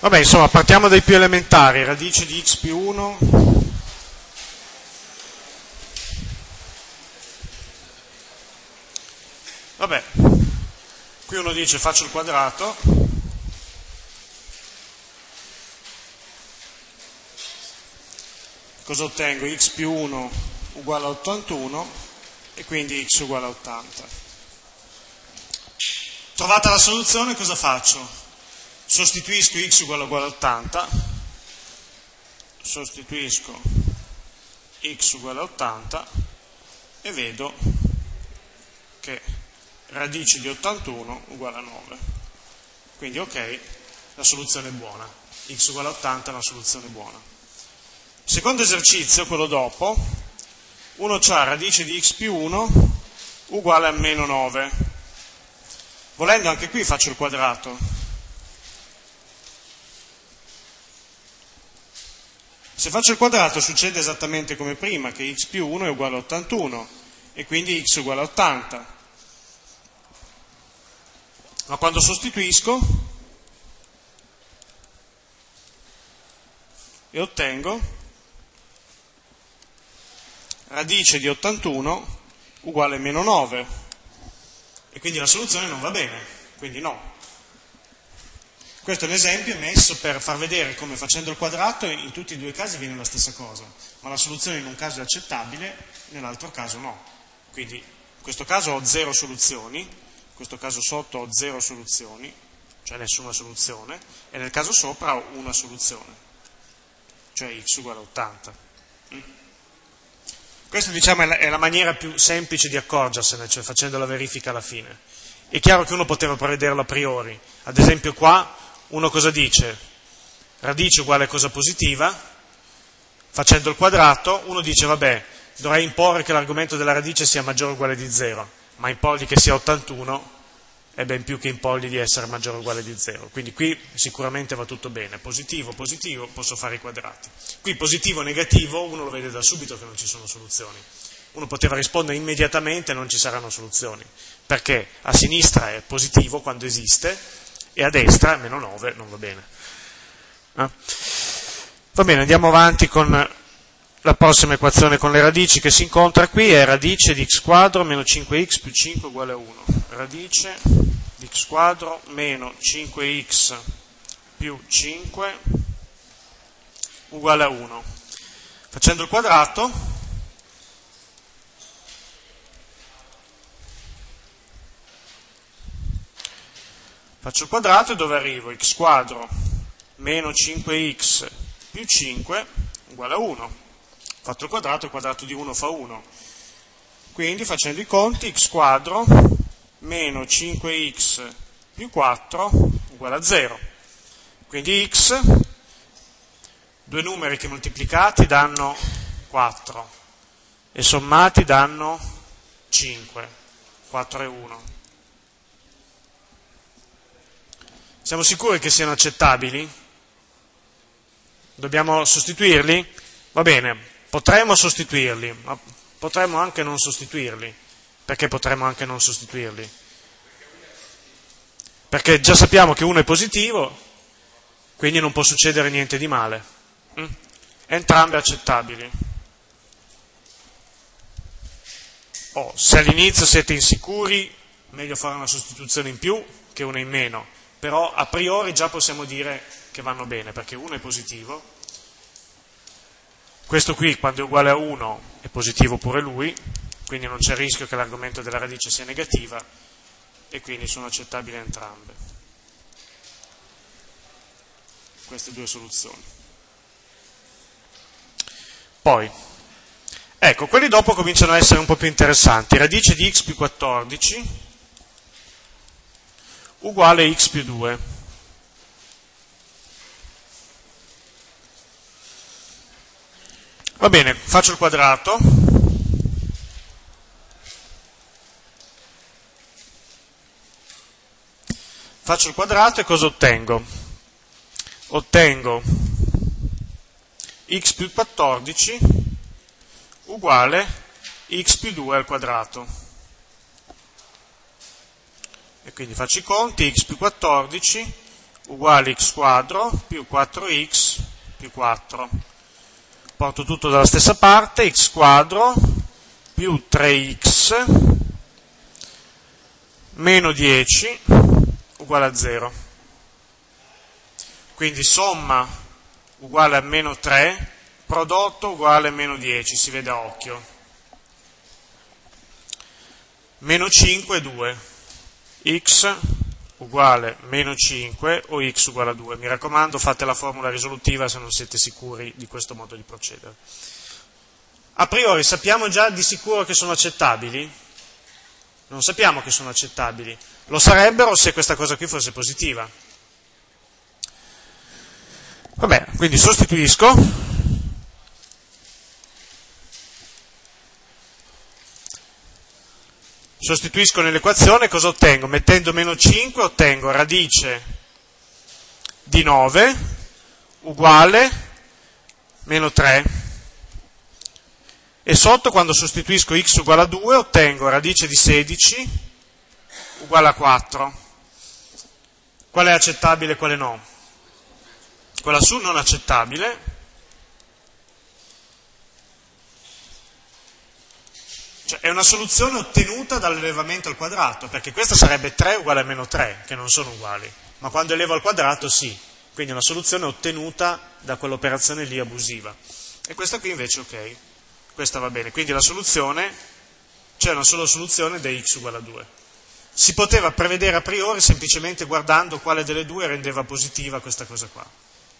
Vabbè, insomma, partiamo dai più elementari, radice di x più 1. Vabbè, qui uno dice faccio il quadrato. Cosa ottengo? x più 1 uguale a 81 e quindi x uguale a 80. Trovata la soluzione cosa faccio? Sostituisco x uguale uguale a 80, sostituisco x uguale a 80 e vedo che radice di 81 uguale a 9. Quindi ok, la soluzione è buona. x uguale a 80 è una soluzione buona. Secondo esercizio, quello dopo, uno ha radice di x più 1 uguale a meno 9 Volendo anche qui faccio il quadrato. Se faccio il quadrato succede esattamente come prima, che x più 1 è uguale a 81 e quindi x è uguale a 80. Ma quando sostituisco e ottengo radice di 81 uguale a meno 9 e quindi la soluzione non va bene, quindi no. Questo è un esempio messo per far vedere come facendo il quadrato in tutti e due i casi viene la stessa cosa, ma la soluzione in un caso è accettabile, nell'altro caso no. Quindi in questo caso ho zero soluzioni, in questo caso sotto ho zero soluzioni, cioè nessuna soluzione, e nel caso sopra ho una soluzione, cioè x uguale a 80. Mm? Questa diciamo, è, la, è la maniera più semplice di accorgersene, cioè facendo la verifica alla fine. È chiaro che uno poteva prevederlo a priori, ad esempio qua uno cosa dice? Radice uguale a cosa positiva, facendo il quadrato uno dice vabbè dovrei imporre che l'argomento della radice sia maggiore o uguale di 0, ma imporgli che sia 81 è ben più che impolli di essere maggiore o uguale di 0. Quindi qui sicuramente va tutto bene. Positivo, positivo, posso fare i quadrati. Qui positivo, negativo, uno lo vede da subito che non ci sono soluzioni. Uno poteva rispondere immediatamente non ci saranno soluzioni, perché a sinistra è positivo quando esiste e a destra, meno 9, non va bene. Eh? Va bene, andiamo avanti con la prossima equazione con le radici che si incontra qui è radice di x quadro meno 5x più 5 uguale a 1. Radice di x quadro meno 5x più 5 uguale a 1. Facendo il quadrato, faccio il quadrato e dove arrivo? x quadro meno 5x più 5 uguale a 1 fatto il quadrato, il quadrato di 1 fa 1. Quindi facendo i conti, x quadro meno 5x più 4 uguale a 0. Quindi x, due numeri che moltiplicati danno 4 e sommati danno 5, 4 e 1. Siamo sicuri che siano accettabili? Dobbiamo sostituirli? Va bene, Potremmo sostituirli, ma potremmo anche non sostituirli. Perché potremmo anche non sostituirli? Perché già sappiamo che uno è positivo, quindi non può succedere niente di male. Mm? Entrambe accettabili. Oh, se all'inizio siete insicuri, meglio fare una sostituzione in più che una in meno, però a priori già possiamo dire che vanno bene, perché uno è positivo questo qui, quando è uguale a 1, è positivo pure lui, quindi non c'è rischio che l'argomento della radice sia negativa e quindi sono accettabili entrambe. Queste due soluzioni. Poi, ecco, quelli dopo cominciano a essere un po' più interessanti. Radice di x più 14 uguale x più 2. Va bene, faccio il quadrato. Faccio il quadrato e cosa ottengo? Ottengo x più 14 uguale x più 2 al quadrato. E quindi faccio i conti, x più 14 uguale x quadro più 4x più 4. Porto tutto dalla stessa parte, x quadro più 3x meno 10 uguale a 0. Quindi somma uguale a meno 3, prodotto uguale a meno 10, si vede a occhio. Meno 5 2, x uguale meno 5 o x uguale a 2. Mi raccomando, fate la formula risolutiva se non siete sicuri di questo modo di procedere. A priori sappiamo già di sicuro che sono accettabili? Non sappiamo che sono accettabili. Lo sarebbero se questa cosa qui fosse positiva. Vabbè, quindi sostituisco. Sostituisco nell'equazione, cosa ottengo? Mettendo meno 5 ottengo radice di 9 uguale meno 3 e sotto quando sostituisco x uguale a 2 ottengo radice di 16 uguale a 4. Qual è accettabile e quale no? Quella su non accettabile. Cioè è una soluzione ottenuta dall'elevamento al quadrato, perché questa sarebbe 3 uguale a meno 3, che non sono uguali, ma quando elevo al quadrato sì, quindi è una soluzione ottenuta da quell'operazione lì abusiva. E questa qui invece ok questa va bene, quindi la soluzione, c'è una sola soluzione da x uguale a 2. Si poteva prevedere a priori semplicemente guardando quale delle due rendeva positiva questa cosa qua.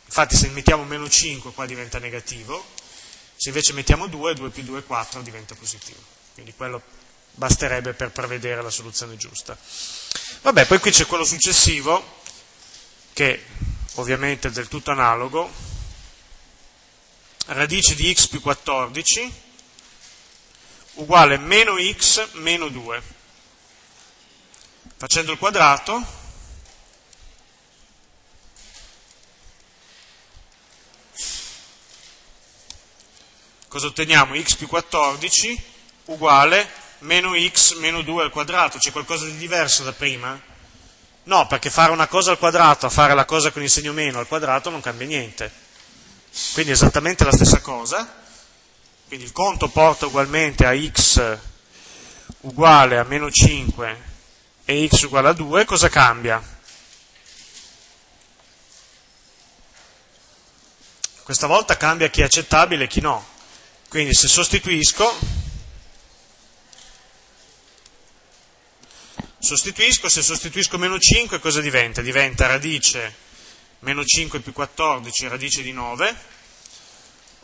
Infatti se mettiamo meno 5 qua diventa negativo, se invece mettiamo 2, 2 più 2 è 4 diventa positivo. Quindi quello basterebbe per prevedere la soluzione giusta. Vabbè, poi qui c'è quello successivo, che ovviamente è del tutto analogo, radice di x più 14 uguale meno x meno 2. Facendo il quadrato, cosa otteniamo? x più 14 uguale meno x meno 2 al quadrato. C'è qualcosa di diverso da prima? No, perché fare una cosa al quadrato a fare la cosa con il segno meno al quadrato non cambia niente. Quindi esattamente la stessa cosa quindi il conto porta ugualmente a x uguale a meno 5 e x uguale a 2, cosa cambia? Questa volta cambia chi è accettabile e chi no. Quindi se sostituisco, sostituisco, se sostituisco meno 5 cosa diventa? Diventa radice meno 5 più 14, radice di 9,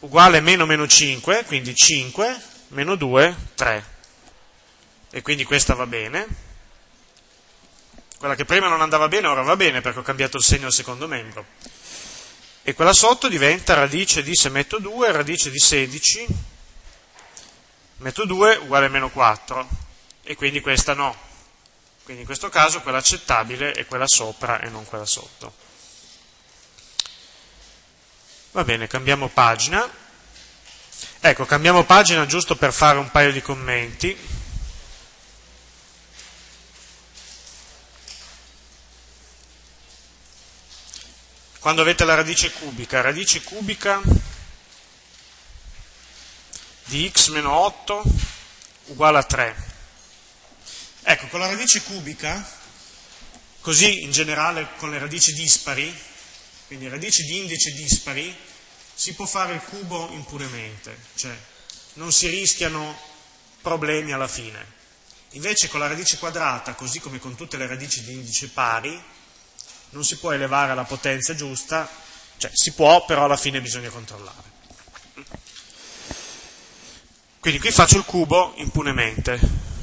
uguale meno meno 5, quindi 5, meno 2, 3. E quindi questa va bene. Quella che prima non andava bene ora va bene perché ho cambiato il segno al secondo membro. E quella sotto diventa radice di, se metto 2, radice di 16, metto 2 uguale meno 4. E quindi questa no. Quindi in questo caso quella accettabile è quella sopra e non quella sotto. Va bene, cambiamo pagina. Ecco, cambiamo pagina giusto per fare un paio di commenti. Quando avete la radice cubica, radice cubica di x meno 8 uguale a 3. Ecco, con la radice cubica, così in generale con le radici dispari, quindi radici di indice dispari, si può fare il cubo impunemente, cioè non si rischiano problemi alla fine. Invece con la radice quadrata, così come con tutte le radici di indice pari, non si può elevare alla potenza giusta, cioè si può, però alla fine bisogna controllare. Quindi qui faccio il cubo impunemente.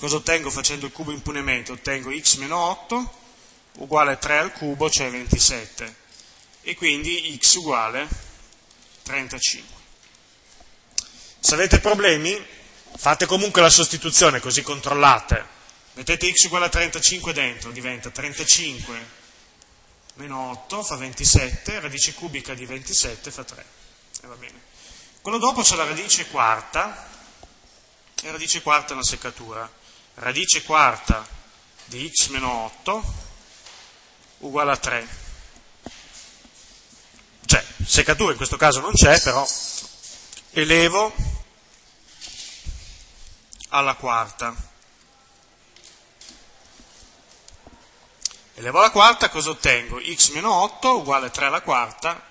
Cosa ottengo facendo il cubo impunemente? Ottengo x meno 8 uguale a 3 al cubo, cioè 27. E quindi x uguale 35. Se avete problemi, fate comunque la sostituzione, così controllate. Mettete x uguale a 35 dentro, diventa 35 meno 8 fa 27, radice cubica di 27 fa 3. E va bene. Quello dopo c'è la radice quarta, e radice quarta è una seccatura. Radice quarta di x meno 8 uguale a 3. Cioè, seccatura in questo caso non c'è, però elevo alla quarta. Elevo alla quarta, cosa ottengo? x meno 8 uguale a 3 alla quarta,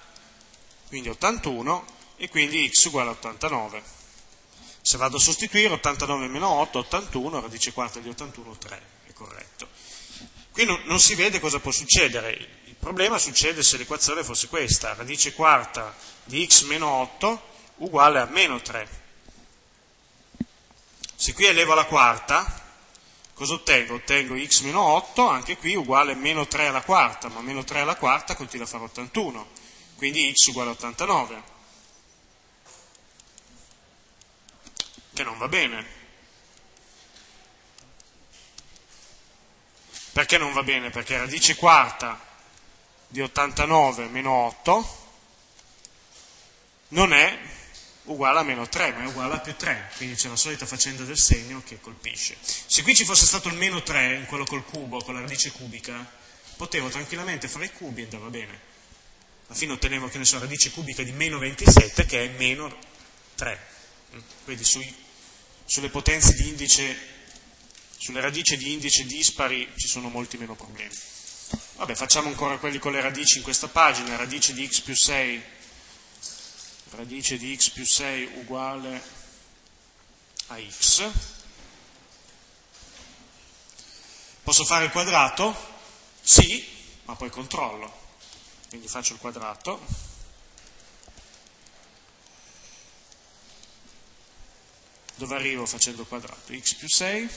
quindi 81, e quindi x uguale a 89. Se vado a sostituire 89 meno 8, 81, radice quarta di 81, 3, è corretto. Qui non, non si vede cosa può succedere. Il problema succede se l'equazione fosse questa, radice quarta di x meno 8 uguale a meno 3. Se qui elevo alla quarta, cosa ottengo? Ottengo x meno 8, anche qui uguale a meno 3 alla quarta, ma meno 3 alla quarta continua a fare 81, quindi x uguale a 89, che non va bene. Perché non va bene? Perché radice quarta di 89 meno 8 non è uguale a meno 3, ma è uguale a più 3, quindi c'è la solita faccenda del segno che colpisce. Se qui ci fosse stato il meno 3, in quello col cubo, con la radice cubica, potevo tranquillamente fare i cubi e andava bene. Alla fine ottenevo, che ne so, radice cubica di meno 27, che è meno 3. Quindi sui, sulle potenze di indice, sulle radici di indice dispari ci sono molti meno problemi. Vabbè, facciamo ancora quelli con le radici in questa pagina, radice di x più 6 radice di x più 6 uguale a x. Posso fare il quadrato? Sì, ma poi controllo. Quindi faccio il quadrato. Dove arrivo facendo il quadrato? x più 6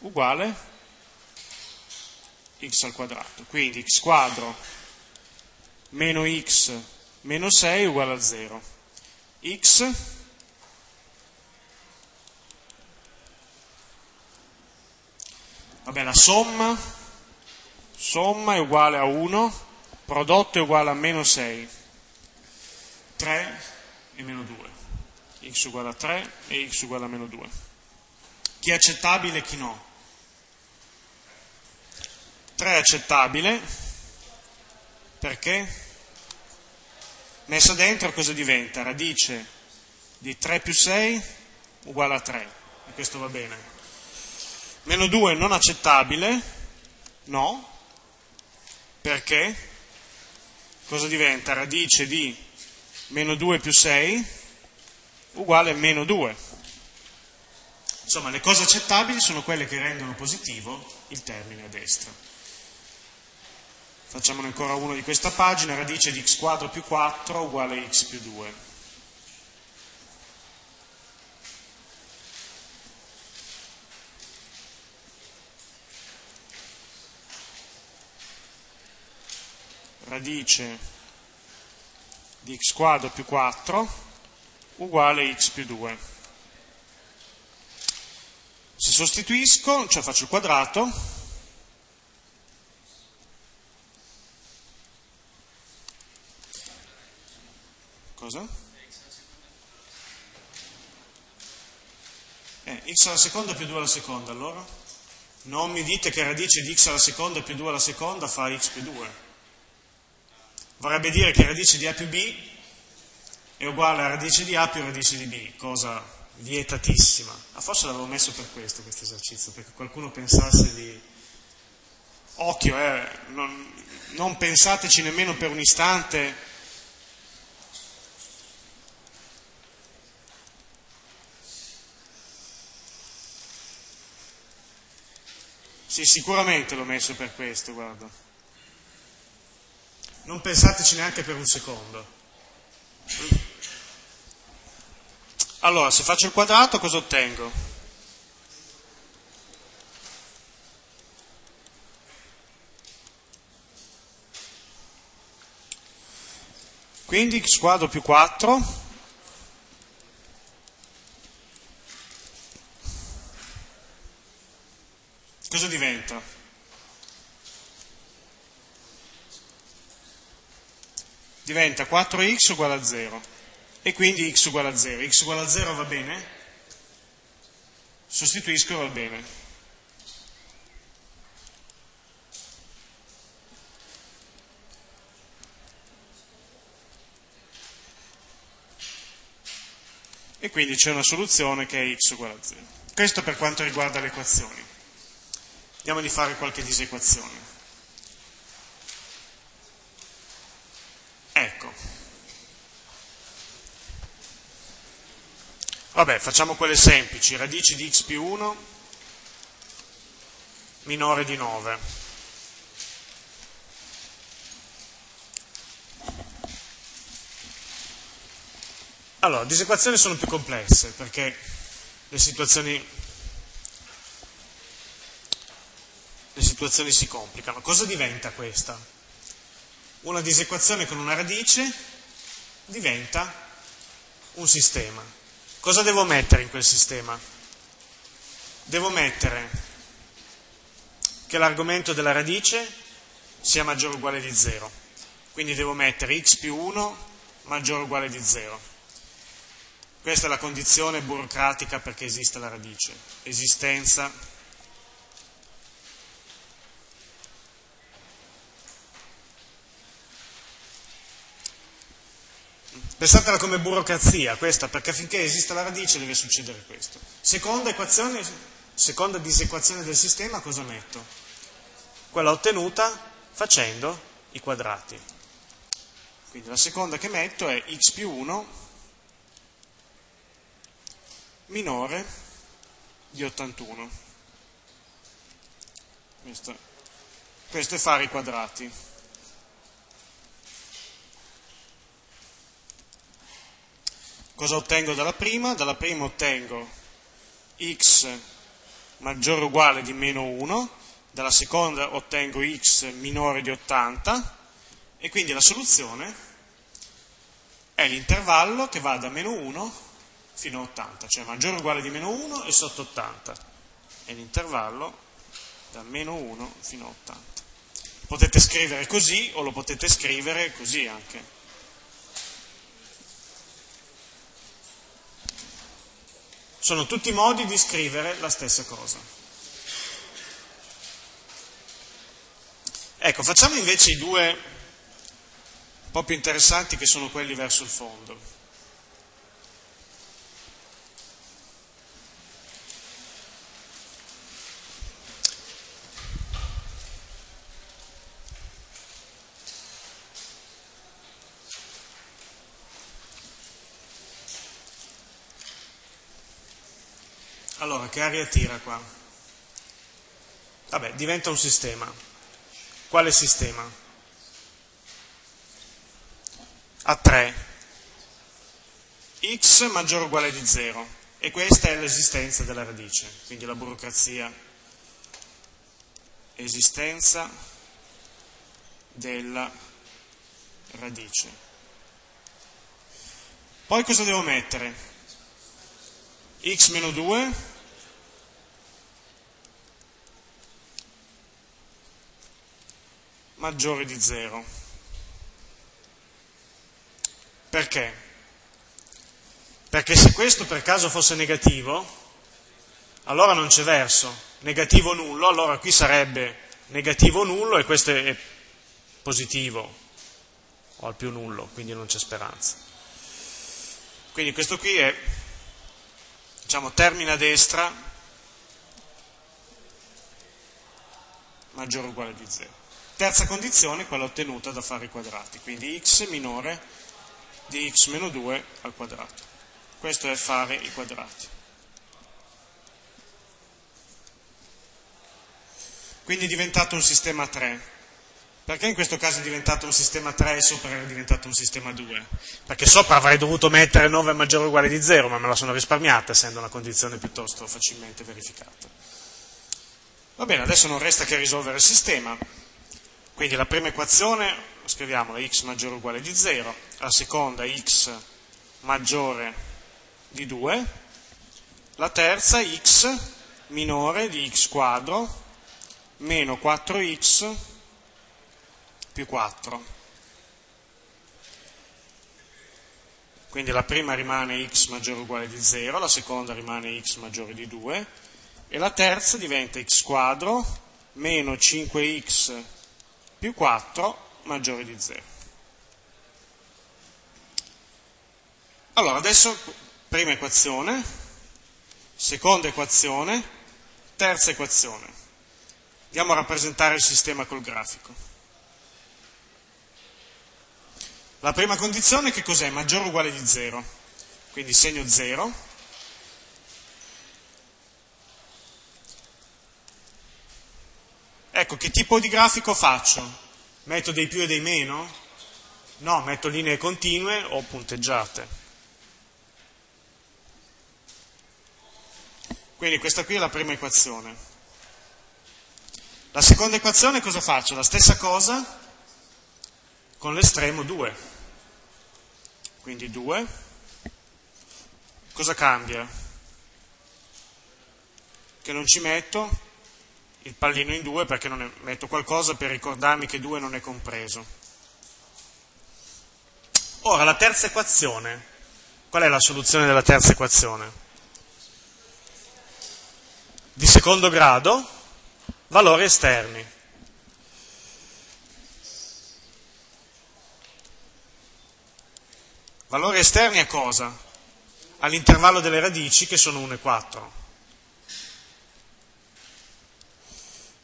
uguale x al quadrato. Quindi x quadro meno x meno 6 uguale a 0. x vabbè la somma somma è uguale a 1 prodotto è uguale a meno 6 3 e meno 2 x uguale a 3 e x uguale a meno 2 chi è accettabile e chi no 3 è accettabile perché? Messa dentro cosa diventa? Radice di 3 più 6 uguale a 3, e questo va bene. Meno 2 non accettabile, no, perché? Cosa diventa? Radice di meno 2 più 6 uguale a meno 2. Insomma, le cose accettabili sono quelle che rendono positivo il termine a destra. Facciamone ancora uno di questa pagina, radice di x quadro più 4 uguale a x più 2. Radice di x quadro più 4 uguale x più 2. Se sostituisco, cioè faccio il quadrato, Cosa? Eh, x alla seconda più 2 alla seconda, allora? Non mi dite che radice di x alla seconda più 2 alla seconda fa x più 2. Vorrebbe dire che radice di a più b è uguale a radice di a più radice di b, cosa vietatissima. Ah, forse l'avevo messo per questo, questo esercizio, perché qualcuno pensasse di... Occhio, eh, non, non pensateci nemmeno per un istante Sì, sicuramente l'ho messo per questo, guarda. Non pensateci neanche per un secondo. Allora, se faccio il quadrato cosa ottengo? Quindi x quadro più 4 cosa diventa? Diventa 4x uguale a 0. E quindi x uguale a 0. x uguale a 0 va bene? Sostituisco e va bene. e quindi c'è una soluzione che è x uguale a 0. Questo per quanto riguarda le equazioni. Andiamo di fare qualche disequazione. Ecco. Vabbè, facciamo quelle semplici. Radici di x più 1 minore di 9. Allora, disequazioni sono più complesse perché le situazioni, le situazioni si complicano. Cosa diventa questa? Una disequazione con una radice diventa un sistema. Cosa devo mettere in quel sistema? Devo mettere che l'argomento della radice sia maggiore o uguale di 0. Quindi devo mettere x più 1 maggiore o uguale di 0 questa è la condizione burocratica perché esiste la radice. Esistenza Pensatela come burocrazia questa, perché finché esiste la radice deve succedere questo. Seconda equazione, seconda disequazione del sistema, cosa metto? Quella ottenuta facendo i quadrati. Quindi la seconda che metto è x più 1 minore di 81. Questo, questo è fare i quadrati. Cosa ottengo dalla prima? Dalla prima ottengo x maggiore o uguale di meno 1, dalla seconda ottengo x minore di 80 e quindi la soluzione è l'intervallo che va da meno 1 fino a 80, cioè maggiore o uguale di meno 1 e sotto 80. È l'intervallo da meno 1 fino a 80. Potete scrivere così o lo potete scrivere così anche. Sono tutti modi di scrivere la stessa cosa. Ecco, facciamo invece i due un po' più interessanti che sono quelli verso il fondo. Allora, che aria tira qua? Vabbè, diventa un sistema. Quale sistema? A 3. x maggiore o uguale di 0. E questa è l'esistenza della radice, quindi la burocrazia. Esistenza della radice. Poi cosa devo mettere? x meno 2 maggiore di 0. Perché? Perché se questo per caso fosse negativo, allora non c'è verso. Negativo nullo, allora qui sarebbe negativo nullo e questo è positivo o al più nullo, quindi non c'è speranza. Quindi questo qui è, diciamo, termine a destra maggiore o uguale di 0. Terza condizione, quella ottenuta da fare i quadrati, quindi x minore di x meno 2 al quadrato. Questo è fare i quadrati. Quindi è diventato un sistema 3. Perché in questo caso è diventato un sistema 3 e sopra era diventato un sistema 2? Perché sopra avrei dovuto mettere 9 maggiore o uguale di 0, ma me la sono risparmiata, essendo una condizione piuttosto facilmente verificata. Va bene, adesso non resta che risolvere il sistema. Quindi la prima equazione scriviamola x maggiore o uguale di 0, la seconda x maggiore di 2, la terza x minore di x quadro meno 4x più 4. quindi la prima rimane x maggiore o uguale di 0, la seconda rimane x maggiore di 2 e la terza diventa x quadro meno 5x più 4 maggiore di 0. Allora, adesso prima equazione, seconda equazione, terza equazione. Andiamo a rappresentare il sistema col grafico. La prima condizione che cos'è? Maggiore o uguale di 0. Quindi segno 0. Ecco, che tipo di grafico faccio? Metto dei più e dei meno? No, metto linee continue o punteggiate. Quindi questa qui è la prima equazione. La seconda equazione cosa faccio? La stessa cosa con l'estremo 2 quindi 2. Cosa cambia? Che non ci metto il pallino in 2 perché non è, metto qualcosa per ricordarmi che 2 non è compreso. Ora, la terza equazione. Qual è la soluzione della terza equazione? Di secondo grado, valori esterni. Valori esterni a cosa? All'intervallo delle radici che sono 1 e 4.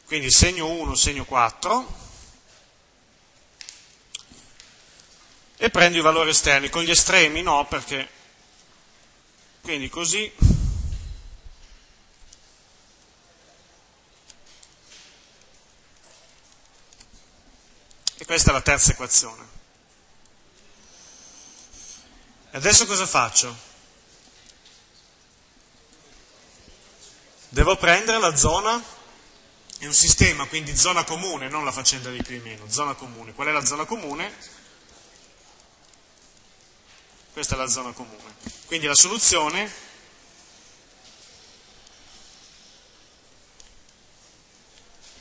Quindi segno 1, segno 4 e prendo i valori esterni. Con gli estremi no perché quindi così e questa è la terza equazione. Adesso cosa faccio? Devo prendere la zona, è un sistema, quindi zona comune, non la faccenda di più e meno, zona comune. Qual è la zona comune? Questa è la zona comune. Quindi la soluzione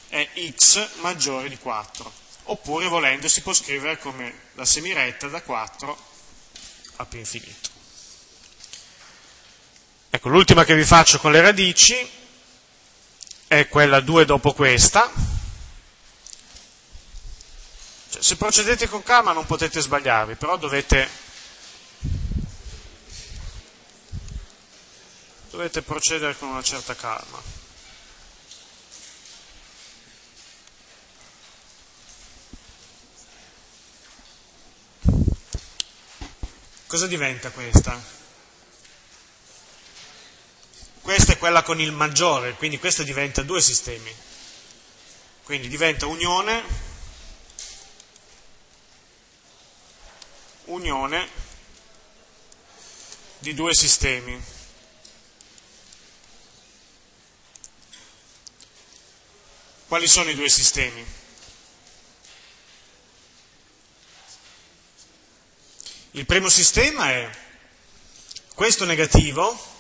è x maggiore di 4. Oppure volendo si può scrivere come la semiretta da 4 a più infinito. Ecco, l'ultima che vi faccio con le radici è quella 2 dopo questa. Cioè, se procedete con calma non potete sbagliarvi, però dovete, dovete procedere con una certa calma. Cosa diventa questa? Questa è quella con il maggiore, quindi questa diventa due sistemi. Quindi diventa unione, unione di due sistemi. Quali sono i due sistemi? Il primo sistema è questo negativo,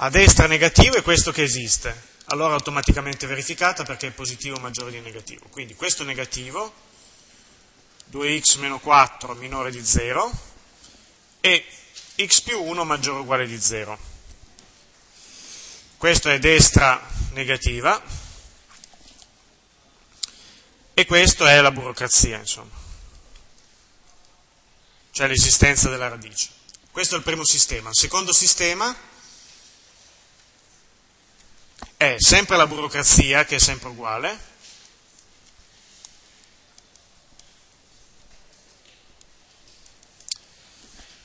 a destra negativo e questo che esiste. Allora automaticamente verificata perché è positivo maggiore di negativo. Quindi questo negativo, 2x meno 4 minore di 0 e x più 1 maggiore o uguale di 0. Questo è destra negativa e questo è la burocrazia, insomma cioè l'esistenza della radice. Questo è il primo sistema. Il secondo sistema è sempre la burocrazia, che è sempre uguale,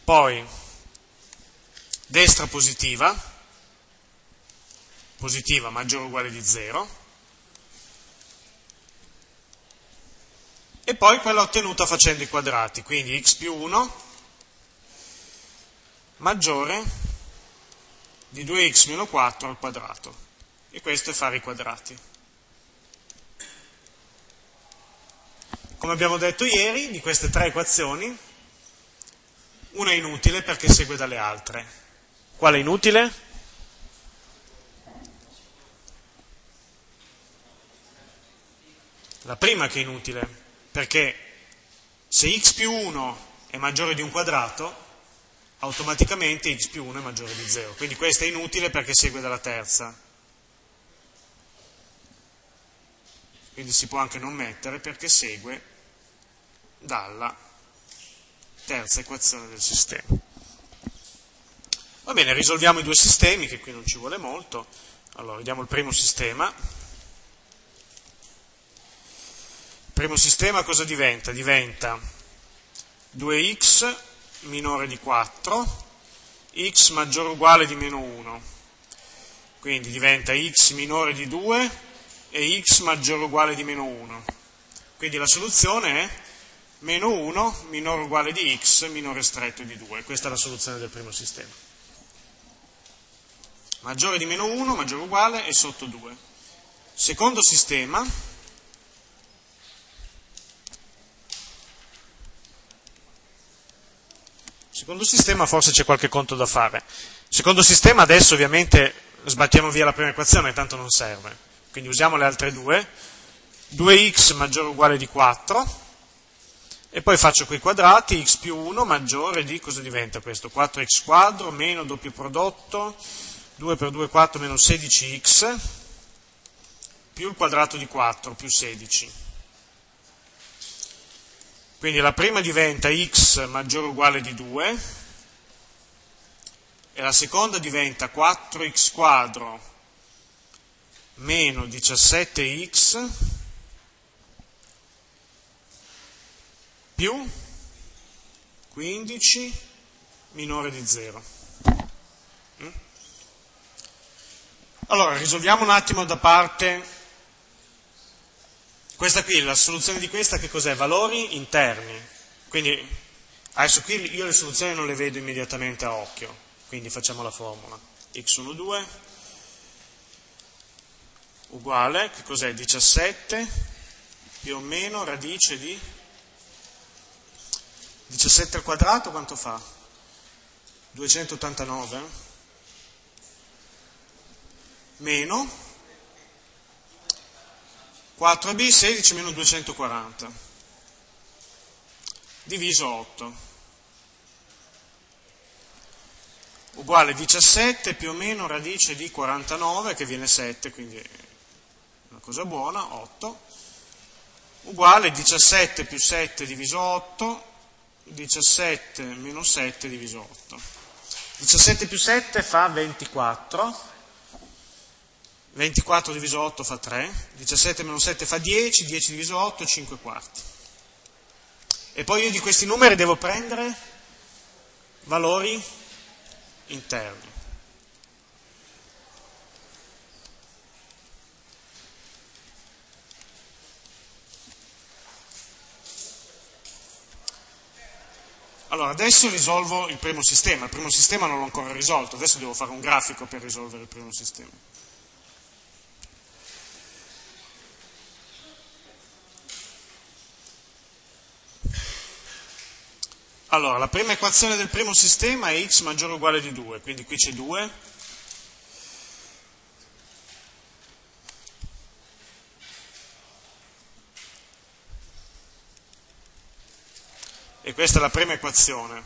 poi destra positiva, positiva maggiore o uguale di 0, e poi quella ottenuta facendo i quadrati, quindi x più 1 maggiore di 2x meno 4 al quadrato. E questo è fare i quadrati. Come abbiamo detto ieri, di queste tre equazioni, una è inutile perché segue dalle altre. Quale è inutile? La prima che è inutile, perché se x più 1 è maggiore di un quadrato, automaticamente x più 1 è maggiore di 0. Quindi questa è inutile perché segue dalla terza. Quindi si può anche non mettere perché segue dalla terza equazione del sistema. Va bene, risolviamo i due sistemi, che qui non ci vuole molto. Allora, vediamo il primo sistema. Il primo sistema cosa diventa? Diventa 2x minore di 4, x maggiore o uguale di meno 1. Quindi diventa x minore di 2 e x maggiore o uguale di meno 1. Quindi la soluzione è meno 1 minore o uguale di x minore stretto di 2. Questa è la soluzione del primo sistema. Maggiore di meno 1, maggiore o uguale e sotto 2. Secondo sistema, Secondo sistema forse c'è qualche conto da fare. Secondo sistema adesso ovviamente sbattiamo via la prima equazione, tanto non serve. Quindi usiamo le altre due. 2x maggiore o uguale di 4 e poi faccio quei quadrati, x più 1 maggiore di, cosa diventa questo? 4x quadro meno doppio prodotto, 2 per 2 4 meno 16x, più il quadrato di 4 più 16. Quindi la prima diventa x maggiore o uguale di 2 e la seconda diventa 4x quadro meno 17x più 15 minore di 0. Mm? Allora, risolviamo un attimo da parte questa qui, la soluzione di questa che cos'è? Valori interni. Quindi adesso qui io le soluzioni non le vedo immediatamente a occhio, quindi facciamo la formula. x12 uguale, che cos'è? 17 più o meno radice di? 17 al quadrato quanto fa? 289 meno? 4b 16 meno 240 diviso 8 uguale 17 più o meno radice di 49 che viene 7 quindi una cosa buona 8 uguale 17 più 7 diviso 8 17 meno 7 diviso 8 17 più 7 fa 24 24 diviso 8 fa 3, 17 meno 7 fa 10, 10 diviso 8, 5 quarti. E poi io di questi numeri devo prendere valori interni. Allora, adesso risolvo il primo sistema. Il primo sistema non l'ho ancora risolto, adesso devo fare un grafico per risolvere il primo sistema. Allora, la prima equazione del primo sistema è x maggiore o uguale di 2, quindi qui c'è 2. E questa è la prima equazione.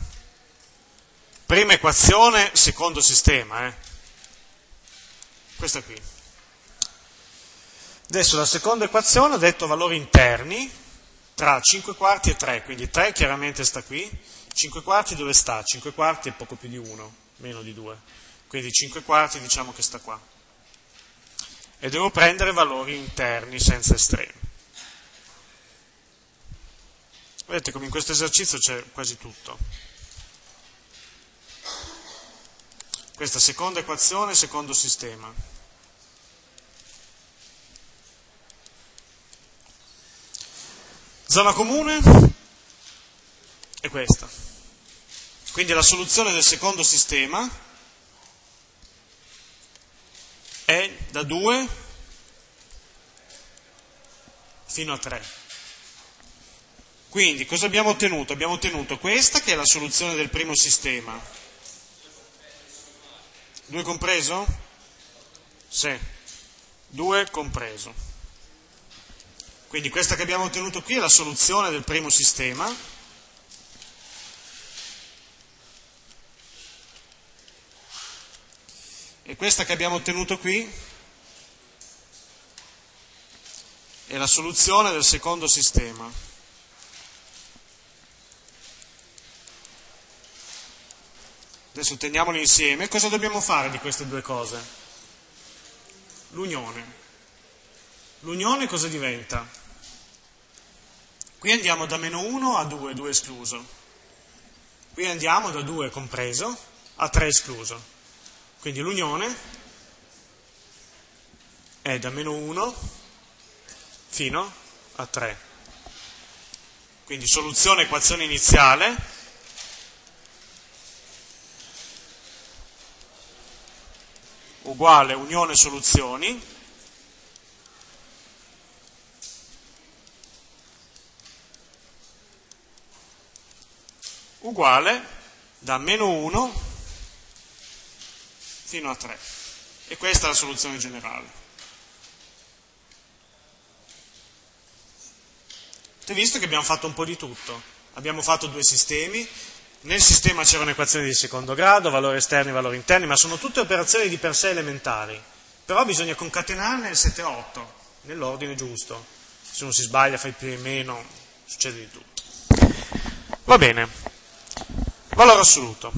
Prima equazione, secondo sistema, eh. Questa qui. Adesso la seconda equazione ha detto valori interni tra 5 quarti e 3, quindi 3 chiaramente sta qui, 5 quarti dove sta? 5 quarti è poco più di 1, meno di 2. Quindi 5 quarti diciamo che sta qua. E devo prendere valori interni senza estremi. Vedete come in questo esercizio c'è quasi tutto. Questa seconda equazione, secondo sistema. Zona comune è questa. Quindi la soluzione del secondo sistema è da 2 fino a 3. Quindi cosa abbiamo ottenuto? Abbiamo ottenuto questa che è la soluzione del primo sistema. 2 compreso? Sì, 2 compreso. Quindi questa che abbiamo ottenuto qui è la soluzione del primo sistema. E questa che abbiamo ottenuto qui è la soluzione del secondo sistema. Adesso teniamoli insieme. Cosa dobbiamo fare di queste due cose? L'unione. L'unione cosa diventa? Qui andiamo da meno 1 a 2, 2 escluso. Qui andiamo da 2 compreso a 3 escluso. Quindi l'unione è da meno 1 fino a 3. Quindi soluzione equazione iniziale uguale unione soluzioni uguale da meno 1 fino a 3. E questa è la soluzione generale. Avete visto che abbiamo fatto un po' di tutto? Abbiamo fatto due sistemi, nel sistema c'erano equazioni di secondo grado, valori esterni, valori interni, ma sono tutte operazioni di per sé elementari. Però bisogna concatenarne il 7 e 8, nell'ordine giusto. Se uno si sbaglia, fa il più e meno, succede di tutto. Va bene. Valore assoluto.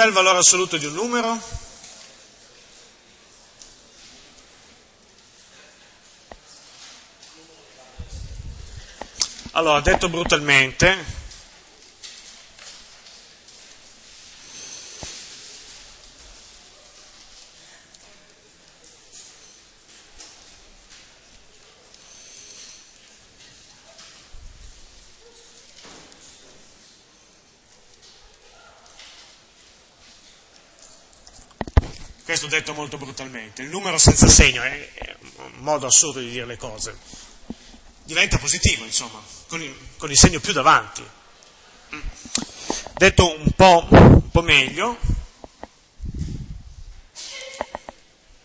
Cos'è il valore assoluto di un numero? Allora, detto brutalmente, questo detto molto brutalmente, il numero senza segno è, un modo assurdo di dire le cose, diventa positivo, insomma, con il, con il segno più davanti. Detto un po', un po' meglio,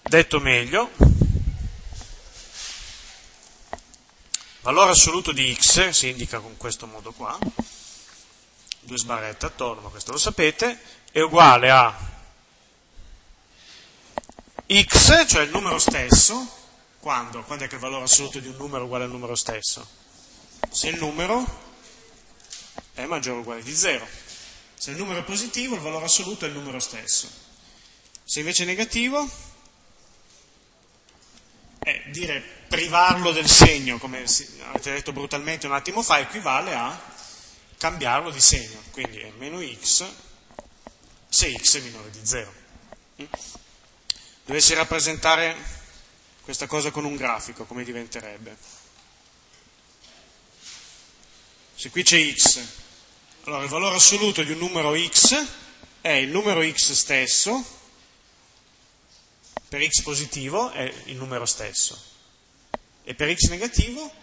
detto meglio, valore assoluto di x si indica con questo modo qua, due sbarrette attorno, ma questo lo sapete, è uguale a x, cioè il numero stesso, quando? Quando è che il valore assoluto di un numero è uguale al numero stesso? Se il numero è maggiore o uguale di 0. Se il numero è positivo, il valore assoluto è il numero stesso. Se invece è negativo, è dire privarlo del segno, come avete detto brutalmente un attimo fa, equivale a cambiarlo di segno. Quindi è meno x se x è minore di 0 dovessi rappresentare questa cosa con un grafico, come diventerebbe? Se qui c'è x, allora il valore assoluto di un numero x è il numero x stesso, per x positivo è il numero stesso, e per x negativo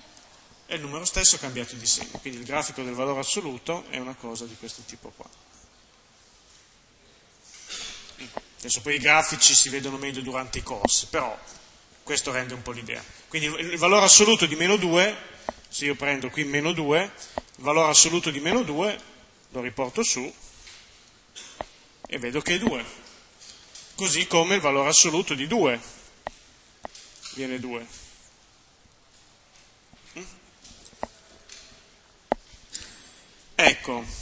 è il numero stesso cambiato di segno. Quindi il grafico del valore assoluto è una cosa di questo tipo qua. Adesso poi i grafici si vedono meglio durante i corsi, però questo rende un po' l'idea. Quindi il valore assoluto di meno 2, se io prendo qui meno 2, il valore assoluto di meno 2 lo riporto su e vedo che è 2. Così come il valore assoluto di 2 viene 2. Mm? Ecco.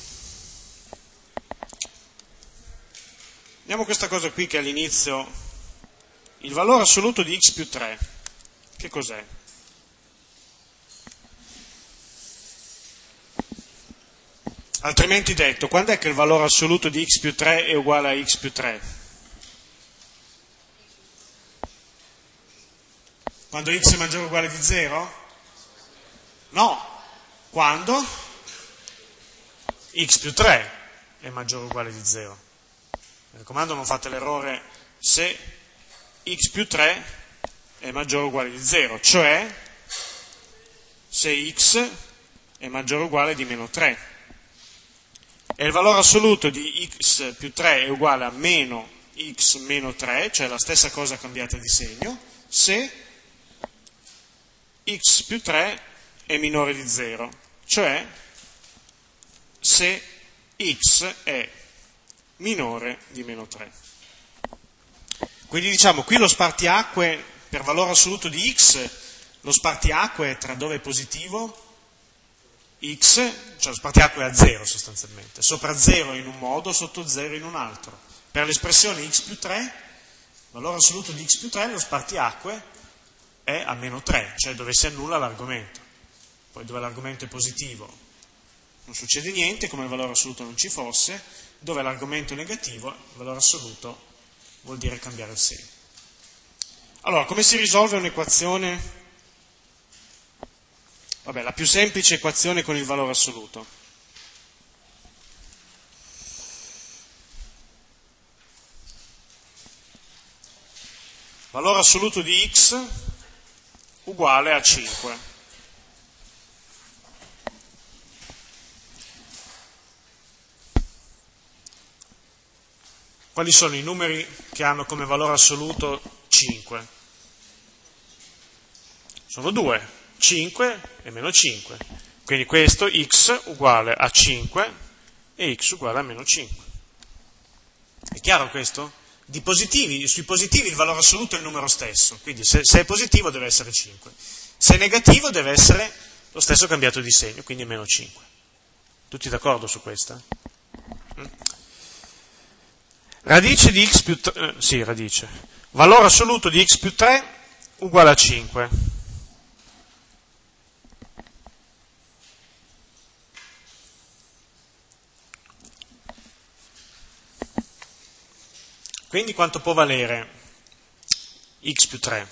Vediamo questa cosa qui che all'inizio, il valore assoluto di x più 3, che cos'è? Altrimenti detto, quando è che il valore assoluto di x più 3 è uguale a x più 3? Quando x è maggiore o uguale di 0? No, quando x più 3 è maggiore o uguale di 0. Mi raccomando non fate l'errore se x più 3 è maggiore o uguale di 0, cioè se x è maggiore o uguale di meno 3. E il valore assoluto di x più 3 è uguale a meno x meno 3, cioè la stessa cosa cambiata di segno, se x più 3 è minore di 0, cioè se x è minore di meno 3. Quindi diciamo qui lo spartiacque per valore assoluto di x, lo spartiacque tra dove è positivo x, cioè lo spartiacque è a 0 sostanzialmente, sopra 0 in un modo, sotto 0 in un altro. Per l'espressione x più 3, valore assoluto di x più 3, lo spartiacque è a meno 3, cioè dove si annulla l'argomento. Poi dove l'argomento è positivo non succede niente, come il valore assoluto non ci fosse, dove l'argomento è negativo, il valore assoluto vuol dire cambiare il segno. Allora, come si risolve un'equazione? Vabbè, la più semplice equazione con il valore assoluto. Valore assoluto di x uguale a 5. Quali sono i numeri che hanno come valore assoluto 5? Sono due, 5 e meno 5. Quindi questo x uguale a 5 e x uguale a meno 5. È chiaro questo? Positivi, sui positivi il valore assoluto è il numero stesso, quindi se, se, è positivo deve essere 5. Se è negativo deve essere lo stesso cambiato di segno, quindi meno 5. Tutti d'accordo su questa? Radice di x più 3, eh, sì, radice. Valore assoluto di x più 3 uguale a 5. Quindi quanto può valere x più 3?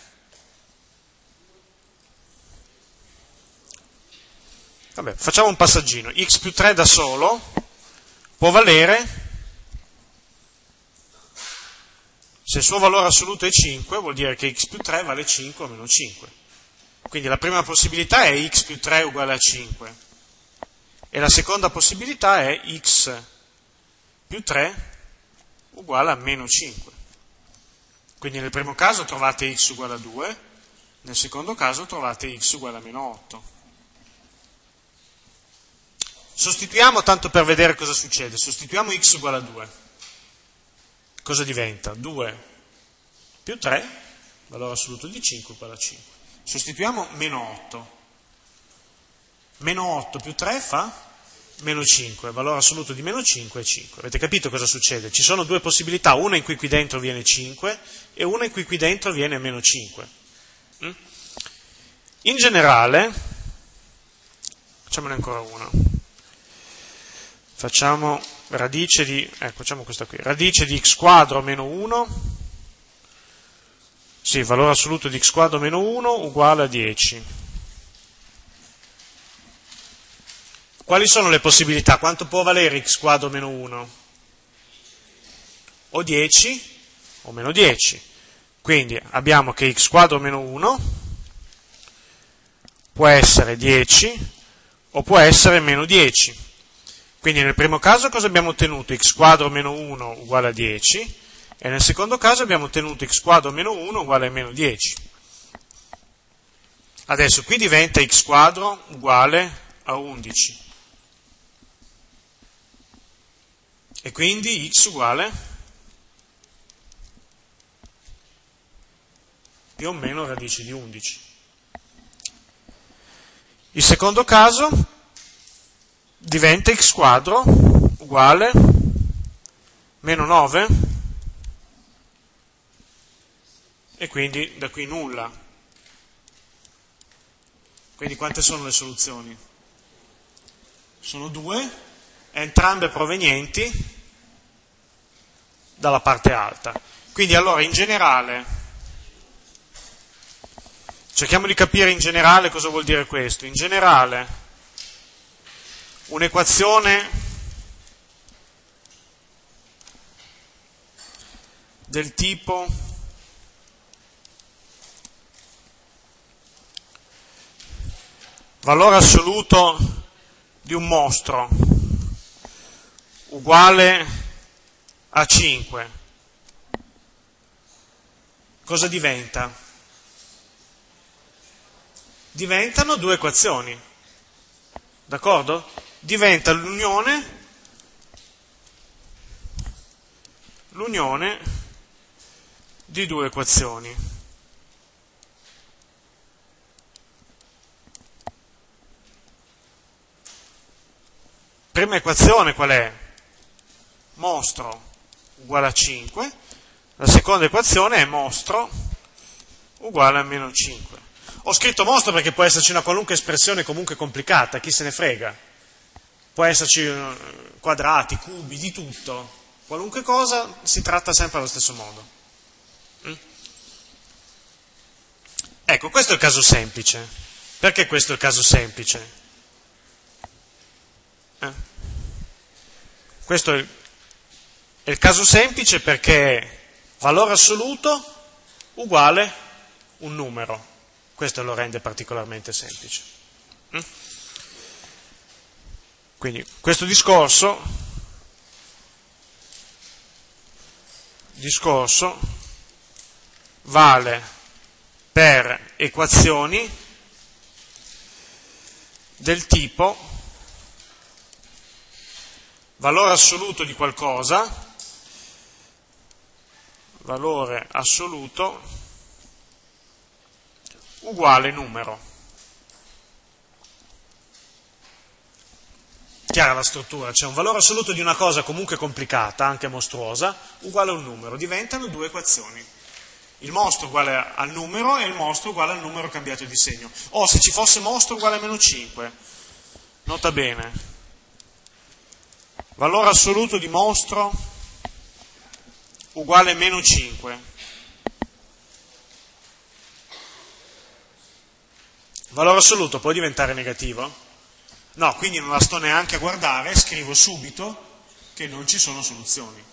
Vabbè, facciamo un passaggino. x più 3 da solo può valere Se il suo valore assoluto è 5, vuol dire che x più 3 vale 5 o meno 5. Quindi la prima possibilità è x più 3 uguale a 5 e la seconda possibilità è x più 3 uguale a meno 5. Quindi nel primo caso trovate x uguale a 2, nel secondo caso trovate x uguale a meno 8. Sostituiamo tanto per vedere cosa succede, sostituiamo x uguale a 2 cosa diventa? 2 più 3, valore assoluto di 5 uguale a 5. Sostituiamo meno 8. Meno 8 più 3 fa meno 5, valore assoluto di meno 5 è 5. Avete capito cosa succede? Ci sono due possibilità, una in cui qui dentro viene 5 e una in cui qui dentro viene meno 5. Mm? In generale, facciamone ancora una. Facciamo radice di, ecco, facciamo questa qui, radice di x quadro meno 1, sì, valore assoluto di x quadro meno 1 uguale a 10. Quali sono le possibilità? Quanto può valere x quadro meno 1? O 10 o meno 10. Quindi abbiamo che x quadro meno 1 può essere 10 o può essere meno 10. Quindi nel primo caso cosa abbiamo ottenuto? x quadro meno 1 uguale a 10 e nel secondo caso abbiamo ottenuto x quadro meno 1 uguale a meno 10. Adesso qui diventa x quadro uguale a 11. E quindi x uguale più o meno radice di 11. Il secondo caso diventa x quadro uguale meno 9 e quindi da qui nulla. Quindi quante sono le soluzioni? Sono due, entrambe provenienti dalla parte alta. Quindi allora in generale, cerchiamo di capire in generale cosa vuol dire questo. In generale un'equazione del tipo valore assoluto di un mostro uguale a 5 cosa diventa? diventano due equazioni d'accordo? Diventa l'unione l'unione di due equazioni. Prima equazione qual è? Mostro uguale a 5, la seconda equazione è mostro uguale a meno 5. Ho scritto mostro perché può esserci una qualunque espressione comunque complicata, chi se ne frega. Può esserci eh, quadrati, cubi, di tutto. Qualunque cosa si tratta sempre allo stesso modo. Mm? Ecco, questo è il caso semplice. Perché questo è il caso semplice? Eh? Questo è il, caso semplice perché valore assoluto uguale un numero. Questo lo rende particolarmente semplice. Mm? Quindi questo discorso discorso vale per equazioni del tipo valore assoluto di qualcosa, valore assoluto uguale numero. Chiara la struttura, c'è un valore assoluto di una cosa comunque complicata, anche mostruosa, uguale a un numero, diventano due equazioni. Il mostro uguale al numero e il mostro uguale al numero cambiato di segno. O se ci fosse mostro uguale a meno 5, nota bene, valore assoluto di mostro uguale a meno 5. Valore assoluto può diventare negativo? No, quindi non la sto neanche a guardare, scrivo subito che non ci sono soluzioni.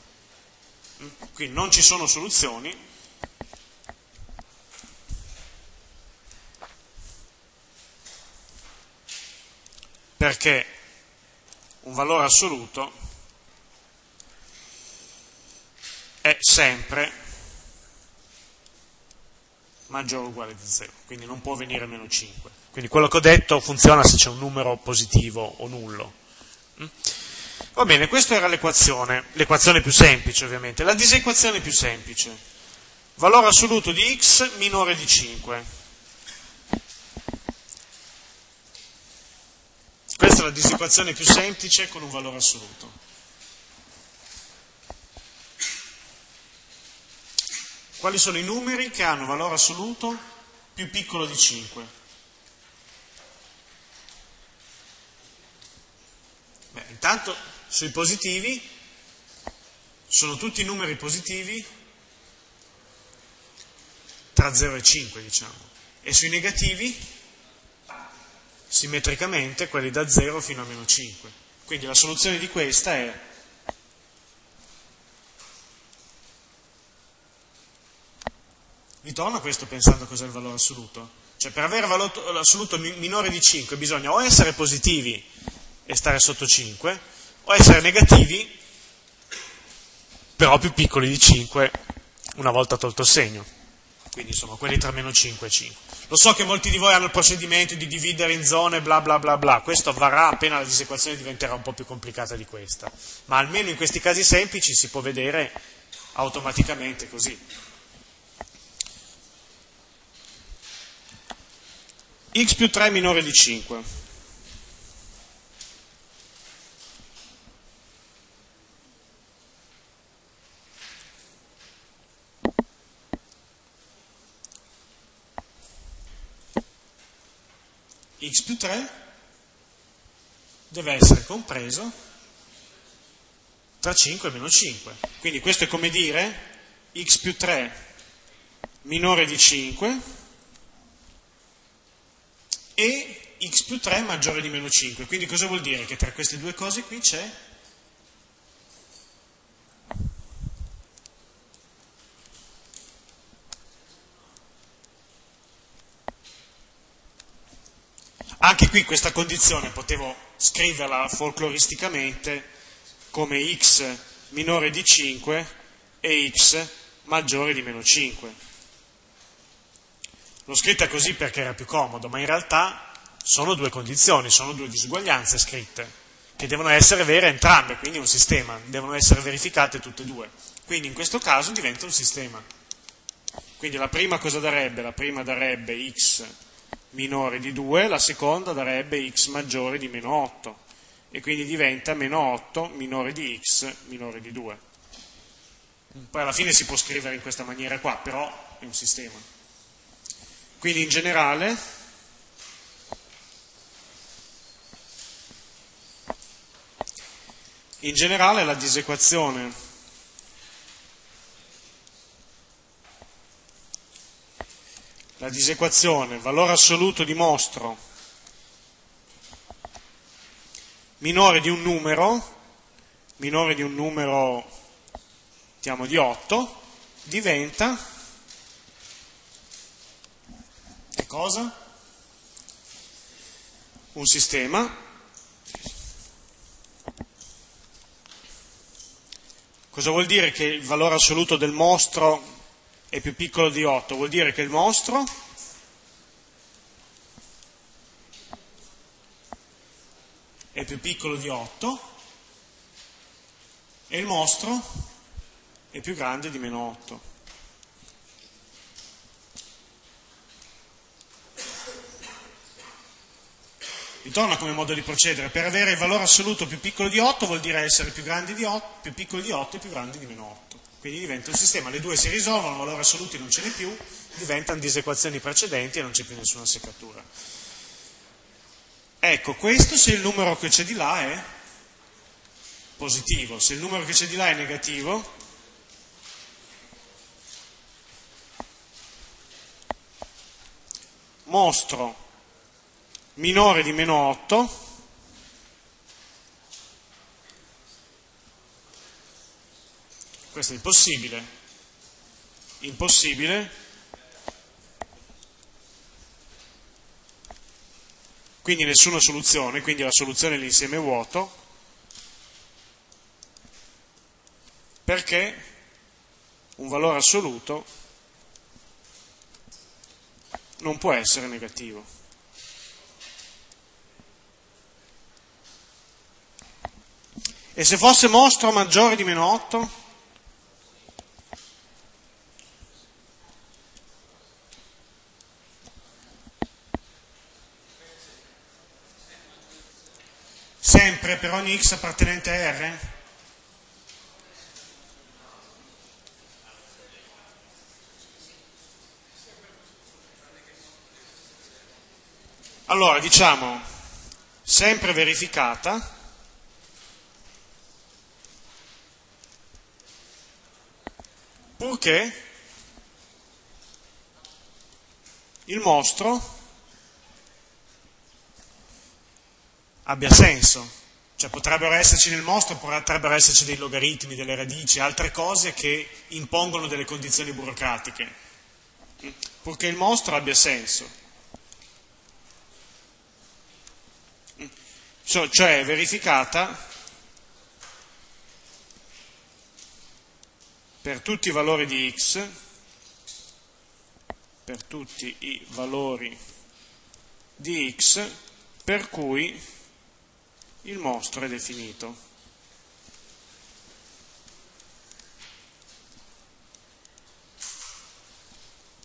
Quindi non ci sono soluzioni. Perché un valore assoluto è sempre maggiore o uguale di 0, quindi non può venire meno 5. Quindi quello che ho detto funziona se c'è un numero positivo o nullo. Mm? Va bene, questa era l'equazione, l'equazione più semplice ovviamente. La disequazione più semplice. Valore assoluto di x minore di 5. Questa è la disequazione più semplice con un valore assoluto. Quali sono i numeri che hanno valore assoluto più piccolo di 5? Beh, intanto sui positivi sono tutti numeri positivi tra 0 e 5, diciamo, e sui negativi simmetricamente quelli da 0 fino a meno 5. Quindi la soluzione di questa è Ritorno a questo pensando cos'è il valore assoluto. Cioè per avere valore assoluto minore di 5 bisogna o essere positivi e stare sotto 5, o essere negativi, però più piccoli di 5 una volta tolto il segno. Quindi insomma quelli tra meno 5 e 5. Lo so che molti di voi hanno il procedimento di dividere in zone, bla bla bla bla, questo avverrà appena la disequazione diventerà un po' più complicata di questa, ma almeno in questi casi semplici si può vedere automaticamente così. X più 3 minore di 5. x più 3 deve essere compreso tra 5 e meno 5. Quindi questo è come dire x più 3 minore di 5 e x più 3 maggiore di meno 5. Quindi cosa vuol dire? Che tra queste due cose qui c'è Anche qui questa condizione potevo scriverla folcloristicamente come x minore di 5 e x maggiore di meno 5. L'ho scritta così perché era più comodo, ma in realtà sono due condizioni, sono due disuguaglianze scritte, che devono essere vere entrambe, quindi un sistema, devono essere verificate tutte e due. Quindi in questo caso diventa un sistema. Quindi la prima cosa darebbe? La prima darebbe x minore di 2, la seconda darebbe x maggiore di meno 8 e quindi diventa meno 8 minore di x minore di 2. Poi alla fine si può scrivere in questa maniera qua, però è un sistema. Quindi in generale in generale la disequazione la disequazione valore assoluto di mostro minore di un numero, minore di un numero, diciamo di 8, diventa, che cosa? Un sistema Cosa vuol dire che il valore assoluto del mostro è più piccolo di 8, vuol dire che il mostro è più piccolo di 8 e il mostro è più grande di meno 8. Ritorna come modo di procedere. Per avere il valore assoluto più piccolo di 8 vuol dire essere più, di 8, più piccolo di 8 e più grande di meno 8 quindi diventa un sistema, le due si risolvono, valori assoluti non ce n'è più, diventano disequazioni precedenti e non c'è più nessuna seccatura. Ecco, questo se il numero che c'è di là è positivo, se il numero che c'è di là è negativo, mostro minore di meno 8, Questo è impossibile. Impossibile. Quindi nessuna soluzione, quindi la soluzione è l'insieme vuoto, perché un valore assoluto non può essere negativo. E se fosse mostro maggiore di meno 8? sempre per ogni x appartenente a R? Allora, diciamo, sempre verificata, purché il mostro abbia senso. Cioè potrebbero esserci nel mostro, potrebbero esserci dei logaritmi, delle radici, altre cose che impongono delle condizioni burocratiche, purché il mostro abbia senso. Cioè verificata per tutti i valori di x, per tutti i valori di x, per cui il mostro è definito.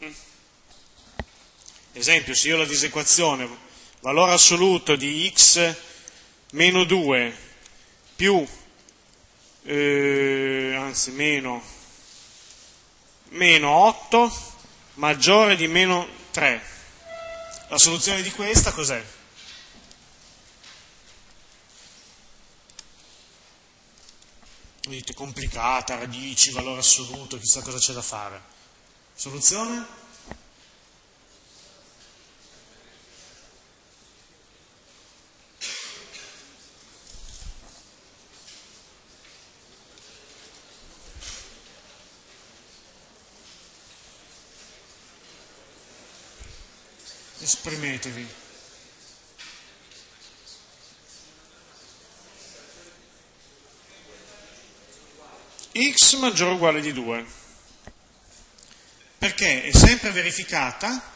Mm. Esempio, se io la disequazione valore assoluto di x meno 2 più, eh, anzi meno, meno 8 maggiore di meno 3, la soluzione di questa cos'è? dite complicata, radici, valore assoluto, chissà cosa c'è da fare. Soluzione? Ricordatevi x maggiore o uguale di 2, perché è sempre verificata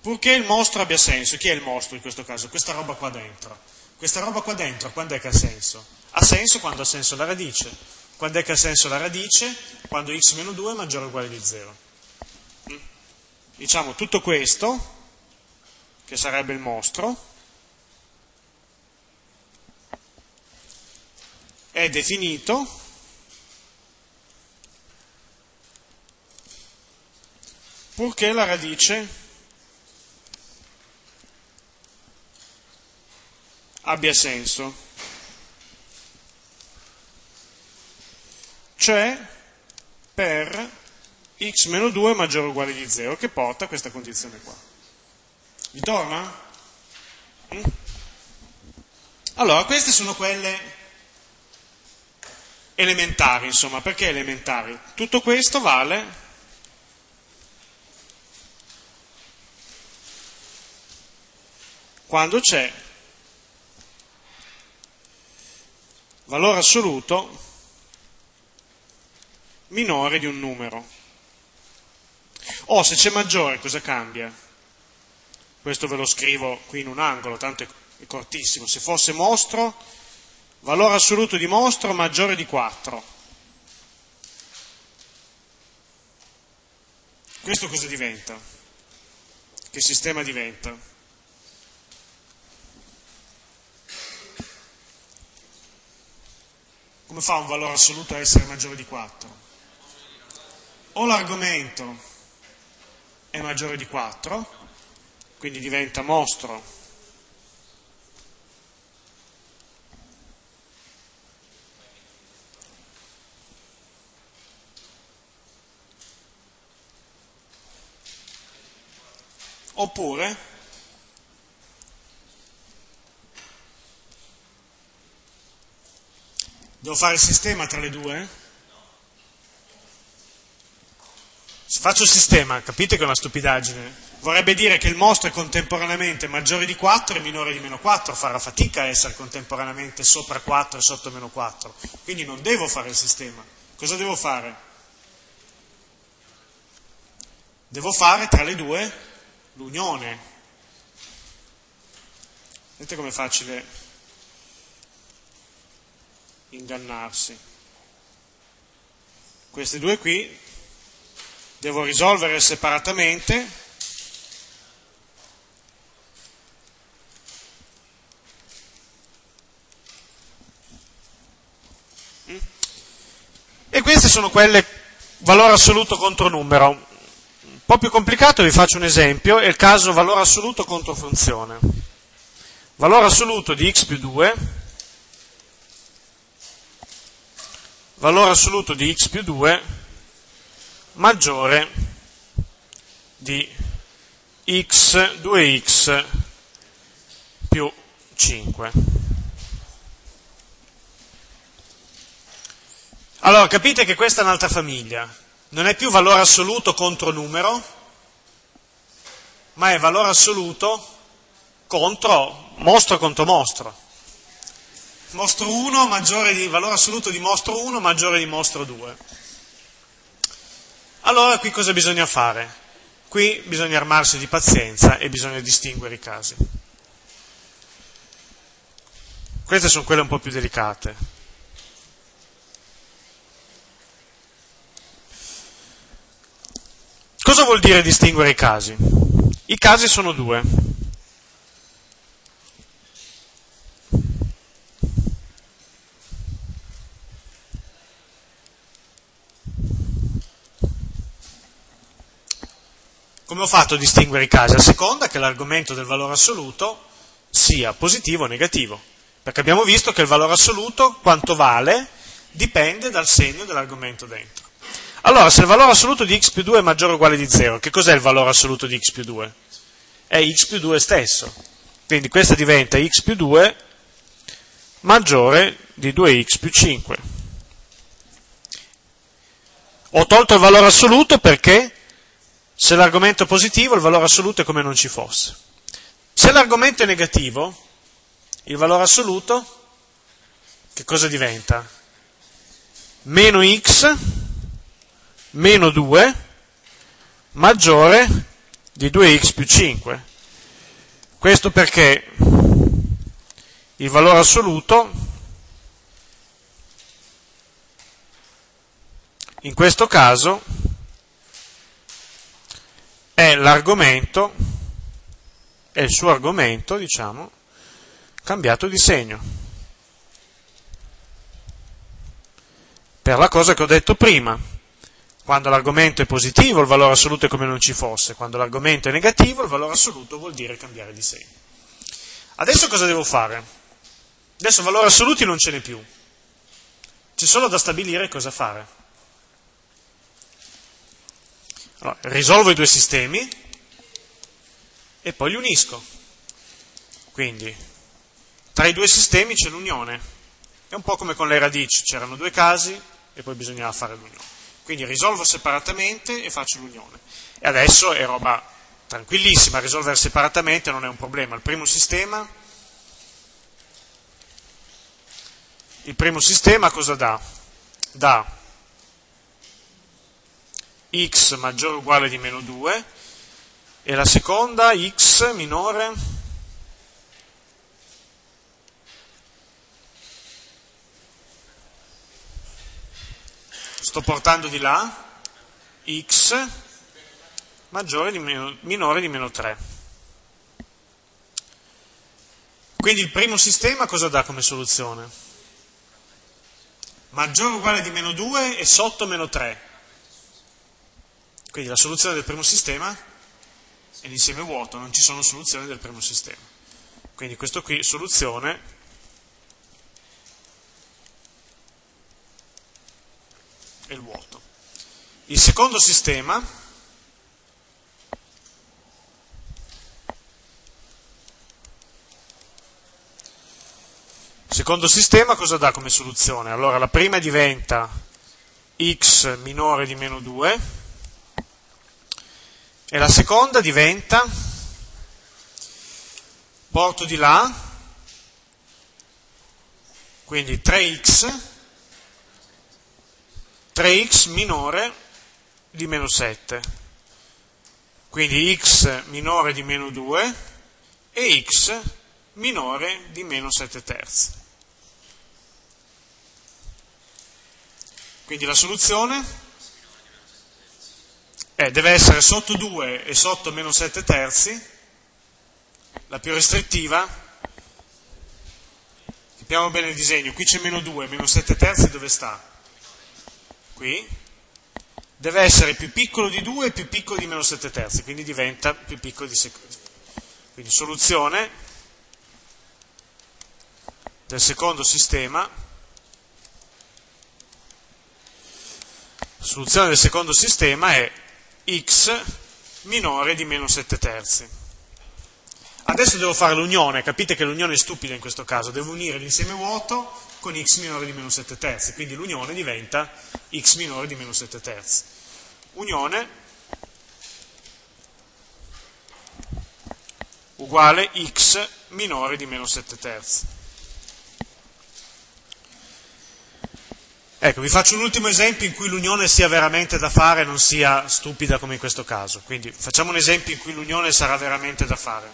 purché il mostro abbia senso. Chi è il mostro in questo caso? Questa roba qua dentro. Questa roba qua dentro quando è che ha senso? Ha senso quando ha senso la radice. Quando è che ha senso la radice? Quando x meno 2 è maggiore o uguale di 0. Hm? Diciamo tutto questo che sarebbe il mostro, è definito purché la radice abbia senso. Cioè per x meno 2 maggiore o uguale di 0, che porta a questa condizione qua. Vi torna? Mm? Allora, queste sono quelle elementari, insomma, perché elementari? Tutto questo vale quando c'è valore assoluto minore di un numero. O se c'è maggiore cosa cambia? Questo ve lo scrivo qui in un angolo, tanto è cortissimo. Se fosse mostro valore assoluto di mostro maggiore di 4. Questo cosa diventa? Che sistema diventa? Come fa un valore assoluto a essere maggiore di 4? O l'argomento è maggiore di 4, quindi diventa mostro Oppure devo fare il sistema tra le due? Se faccio il sistema, capite che è una stupidaggine? Vorrebbe dire che il mostro è contemporaneamente maggiore di 4 e minore di meno 4, farà fatica a essere contemporaneamente sopra 4 e sotto meno 4. Quindi non devo fare il sistema. Cosa devo fare? Devo fare tra le due l'unione. Vedete com'è facile ingannarsi. Queste due qui devo risolvere separatamente. E queste sono quelle valore assoluto contro numero. Un po' più complicato vi faccio un esempio, è il caso valore assoluto contro funzione. Valore assoluto di x più 2, valore assoluto di x più 2 maggiore di x 2x più 5. Allora, capite che questa è un'altra famiglia non è più valore assoluto contro numero, ma è valore assoluto contro mostro contro mostro. Mostro 1 maggiore di valore assoluto di mostro 1 maggiore di mostro 2. Allora qui cosa bisogna fare? Qui bisogna armarsi di pazienza e bisogna distinguere i casi. Queste sono quelle un po' più delicate. Cosa vuol dire distinguere i casi? I casi sono due. Ho fatto distinguere i casi? A seconda che l'argomento del valore assoluto sia positivo o negativo. Perché abbiamo visto che il valore assoluto, quanto vale, dipende dal segno dell'argomento dentro. Allora, se il valore assoluto di x più 2 è maggiore o uguale di 0, che cos'è il valore assoluto di x più 2? È x più 2 stesso. Quindi questa diventa x più 2 maggiore di 2x più 5. Ho tolto il valore assoluto perché se l'argomento è positivo il valore assoluto è come non ci fosse. Se l'argomento è negativo, il valore assoluto che cosa diventa? meno x meno 2 maggiore di 2x più 5. Questo perché il valore assoluto in questo caso è l'argomento, è il suo argomento, diciamo, cambiato di segno. Per la cosa che ho detto prima, quando l'argomento è positivo il valore assoluto è come non ci fosse, quando l'argomento è negativo il valore assoluto vuol dire cambiare di segno. Adesso cosa devo fare? Adesso valori assoluti non ce n'è più, c'è solo da stabilire cosa fare. Allora, risolvo i due sistemi e poi li unisco. Quindi, tra i due sistemi c'è l'unione. È un po' come con le radici, c'erano due casi e poi bisognava fare l'unione. Quindi risolvo separatamente e faccio l'unione. E adesso è roba tranquillissima, risolvere separatamente non è un problema. Il primo sistema, il primo sistema cosa dà? Dà x maggiore o uguale di meno 2 e la seconda x minore sto portando di là x maggiore di meno, minore di meno 3. Quindi il primo sistema cosa dà come soluzione? Maggiore o uguale di meno 2 e sotto meno 3. Quindi la soluzione del primo sistema è l'insieme vuoto, non ci sono soluzioni del primo sistema. Quindi questo qui, soluzione e il vuoto. Il secondo sistema secondo sistema cosa dà come soluzione? Allora la prima diventa x minore di meno 2 e la seconda diventa porto di là quindi 3x 3x minore di meno 7. Quindi x minore di meno 2 e x minore di meno 7 terzi. Quindi la soluzione è, deve essere sotto 2 e sotto meno 7 terzi, la più restrittiva. Capiamo bene il disegno, qui c'è meno 2, meno 7 terzi dove sta? qui, deve essere più piccolo di 2 e più piccolo di meno 7 terzi, quindi diventa più piccolo di 6 Quindi soluzione del secondo sistema, soluzione del secondo sistema è x minore di meno 7 terzi. Adesso devo fare l'unione, capite che l'unione è stupida in questo caso, devo unire l'insieme vuoto con x minore di meno 7 terzi, quindi l'unione diventa x minore di meno 7 terzi. Unione uguale x minore di meno 7 terzi. Ecco, vi faccio un ultimo esempio in cui l'unione sia veramente da fare e non sia stupida come in questo caso. Quindi facciamo un esempio in cui l'unione sarà veramente da fare.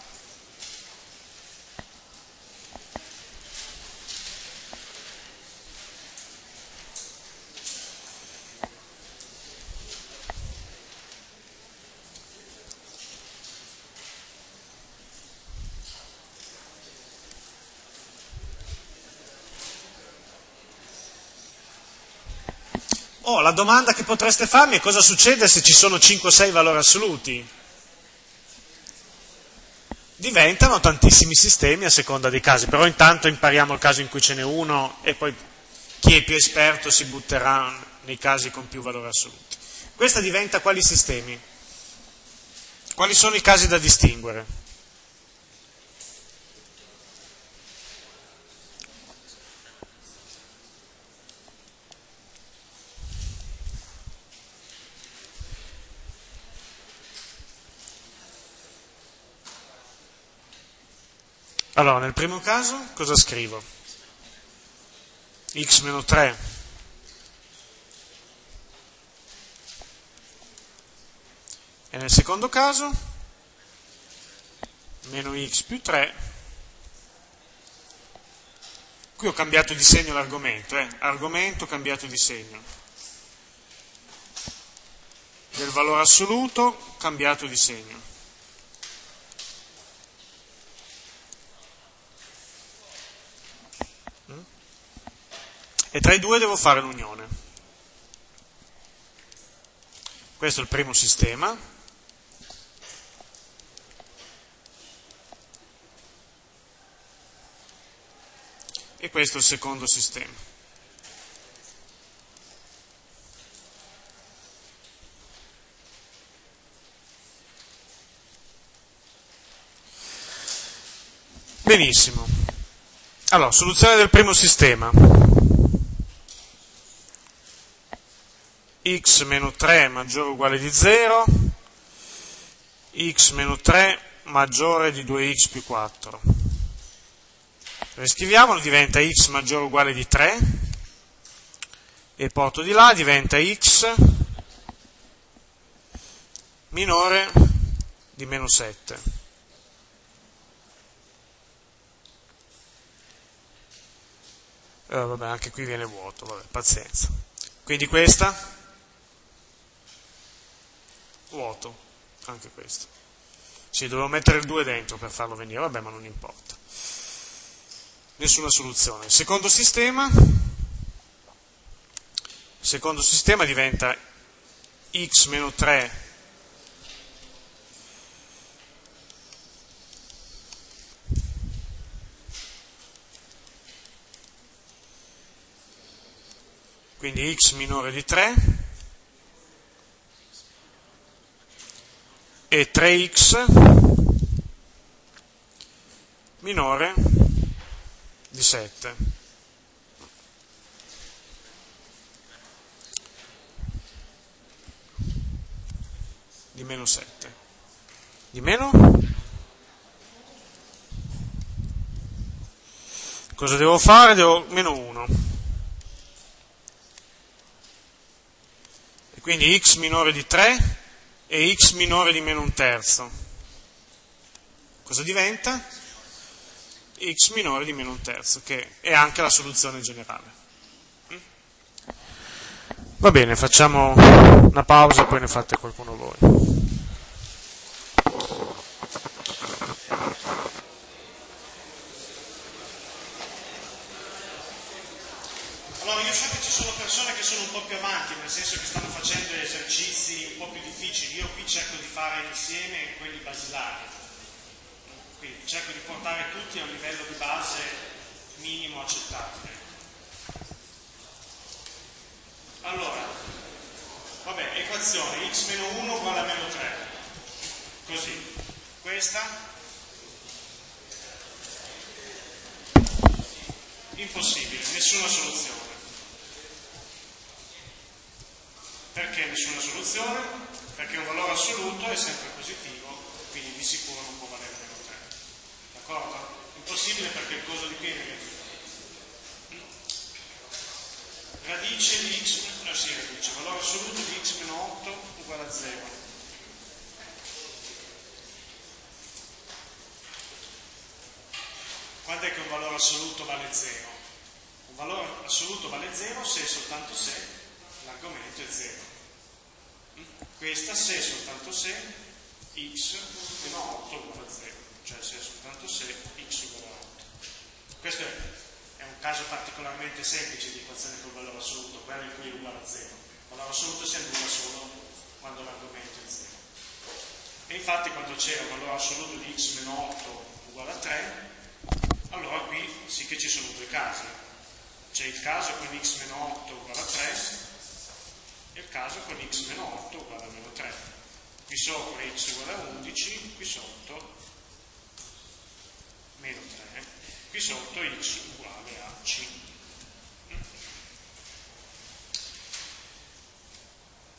Oh, la domanda che potreste farmi è cosa succede se ci sono 5 o 6 valori assoluti? Diventano tantissimi sistemi a seconda dei casi, però intanto impariamo il caso in cui ce n'è uno e poi chi è più esperto si butterà nei casi con più valori assoluti. Questa diventa quali sistemi? Quali sono i casi da distinguere? Allora, nel primo caso cosa scrivo? x meno 3 e nel secondo caso meno x più 3 qui ho cambiato di segno l'argomento eh? argomento cambiato di segno del valore assoluto cambiato di segno e tra i due devo fare l'unione. Questo è il primo sistema. E questo è il secondo sistema. Benissimo. Allora, soluzione del primo sistema. X meno 3 maggiore o uguale di 0, x meno 3 maggiore di 2x più 4. Riscriviamolo, diventa x maggiore o uguale di 3 e porto di là, diventa x minore di meno 7. Eh, vabbè, anche qui viene vuoto, vabbè, pazienza. Quindi questa vuoto, anche questo. Sì, dovevo mettere il 2 dentro per farlo venire, vabbè, ma non importa. Nessuna soluzione. Secondo sistema, secondo sistema diventa x meno 3 quindi x minore di 3 e 3x minore di 7. Di meno 7. Di meno? Cosa devo fare? Devo meno 1. E quindi x minore di 3 e x minore di meno un terzo. Cosa diventa? x minore di meno un terzo, che è anche la soluzione generale. Va bene, facciamo una pausa, poi ne fate qualcuno voi. Persone che sono un po' più avanti, nel senso che stanno facendo esercizi un po' più difficili, io qui cerco di fare insieme quelli basilari, quindi cerco di portare tutti a un livello di base minimo accettabile. Allora, vabbè, equazione x-1 uguale a meno 3, così, questa? Impossibile, nessuna soluzione. Perché nessuna soluzione? Perché un valore assoluto è sempre positivo, quindi di sicuro non può valere meno 3. D'accordo? Impossibile perché il coso dipende. Radice di x, no, sì, radice, valore assoluto di x meno 8 uguale a 0. Quando è che un valore assoluto vale 0? Un valore assoluto vale 0 se e soltanto se l'argomento è 0. Questa se e soltanto se x meno 8 uguale a 0, cioè se e soltanto se x uguale a 8. Questo è un caso particolarmente semplice di equazione col valore assoluto, quello in cui è uguale a 0. Il valore assoluto si annulla solo quando l'argomento è 0. E infatti quando c'è un valore assoluto di x meno 8 uguale a 3, allora qui sì che ci sono due casi. C'è il caso con x meno 8 uguale a 3 il caso con x meno 8 uguale a meno 3. Qui sopra x uguale a 11, qui sotto meno 3, qui sotto x uguale a 5.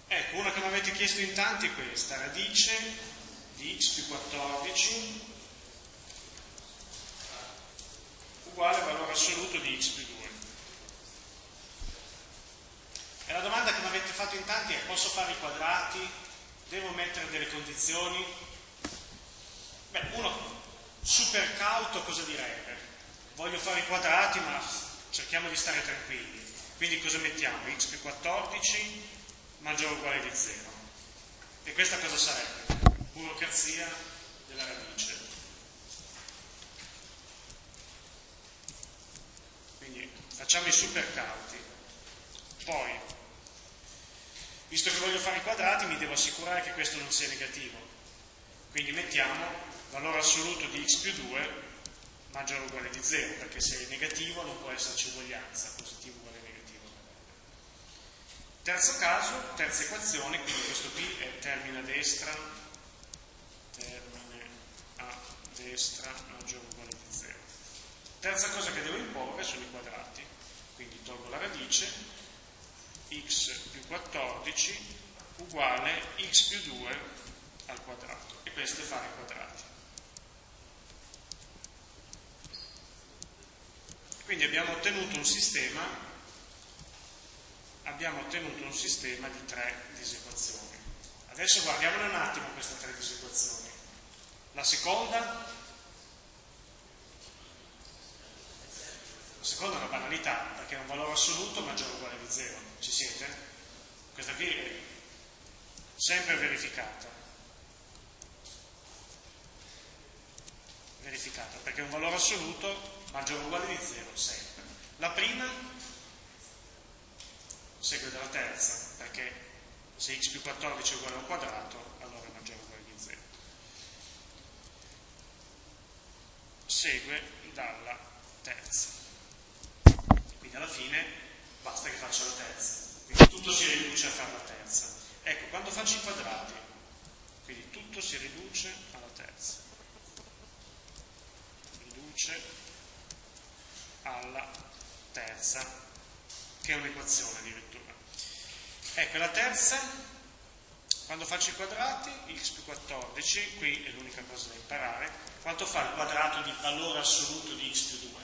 Ecco, una che mi avete chiesto in tanti è questa, radice di x più 14 uguale al valore assoluto di x più 2. E la domanda che mi avete fatto in tanti è posso fare i quadrati devo mettere delle condizioni? Beh, uno super cauto cosa direbbe? Voglio fare i quadrati ma cerchiamo di stare tranquilli. Quindi cosa mettiamo? x più 14 maggiore o uguale di 0. E questa cosa sarebbe? Burocrazia della radice. Quindi facciamo i super cauti. Poi, visto che voglio fare i quadrati, mi devo assicurare che questo non sia negativo. Quindi mettiamo valore assoluto di x più 2 maggiore o uguale di 0, perché se è negativo non può esserci uguaglianza, positivo uguale negativo. Terzo caso, terza equazione, quindi questo qui è termine a destra, termine a destra maggiore o uguale di 0. Terza cosa che devo imporre sono i quadrati, quindi tolgo la radice, x più 14 uguale x più 2 al quadrato, e questo è fare i quadrati. Quindi abbiamo ottenuto un sistema, abbiamo ottenuto un sistema di tre disequazioni. Adesso guardiamole un attimo queste tre disequazioni. La seconda, la seconda è una banalità, perché è un valore assoluto maggiore o uguale di zero. Ci siete? Questa qui è sempre verificata. Verificata, perché un valore assoluto maggiore o uguale di 0 sempre. La prima segue dalla terza, perché se x più 14 è uguale al quadrato, allora è maggiore o uguale di 0. Segue dalla terza. Quindi alla fine basta che faccia la terza. Tutto si riduce a fare la terza. Ecco, quando faccio i quadrati, quindi tutto si riduce alla terza. Riduce alla terza, che è un'equazione addirittura. Ecco, la terza, quando faccio i quadrati, x più 14, qui è l'unica cosa da imparare, quanto fa il quadrato di valore assoluto di x più 2?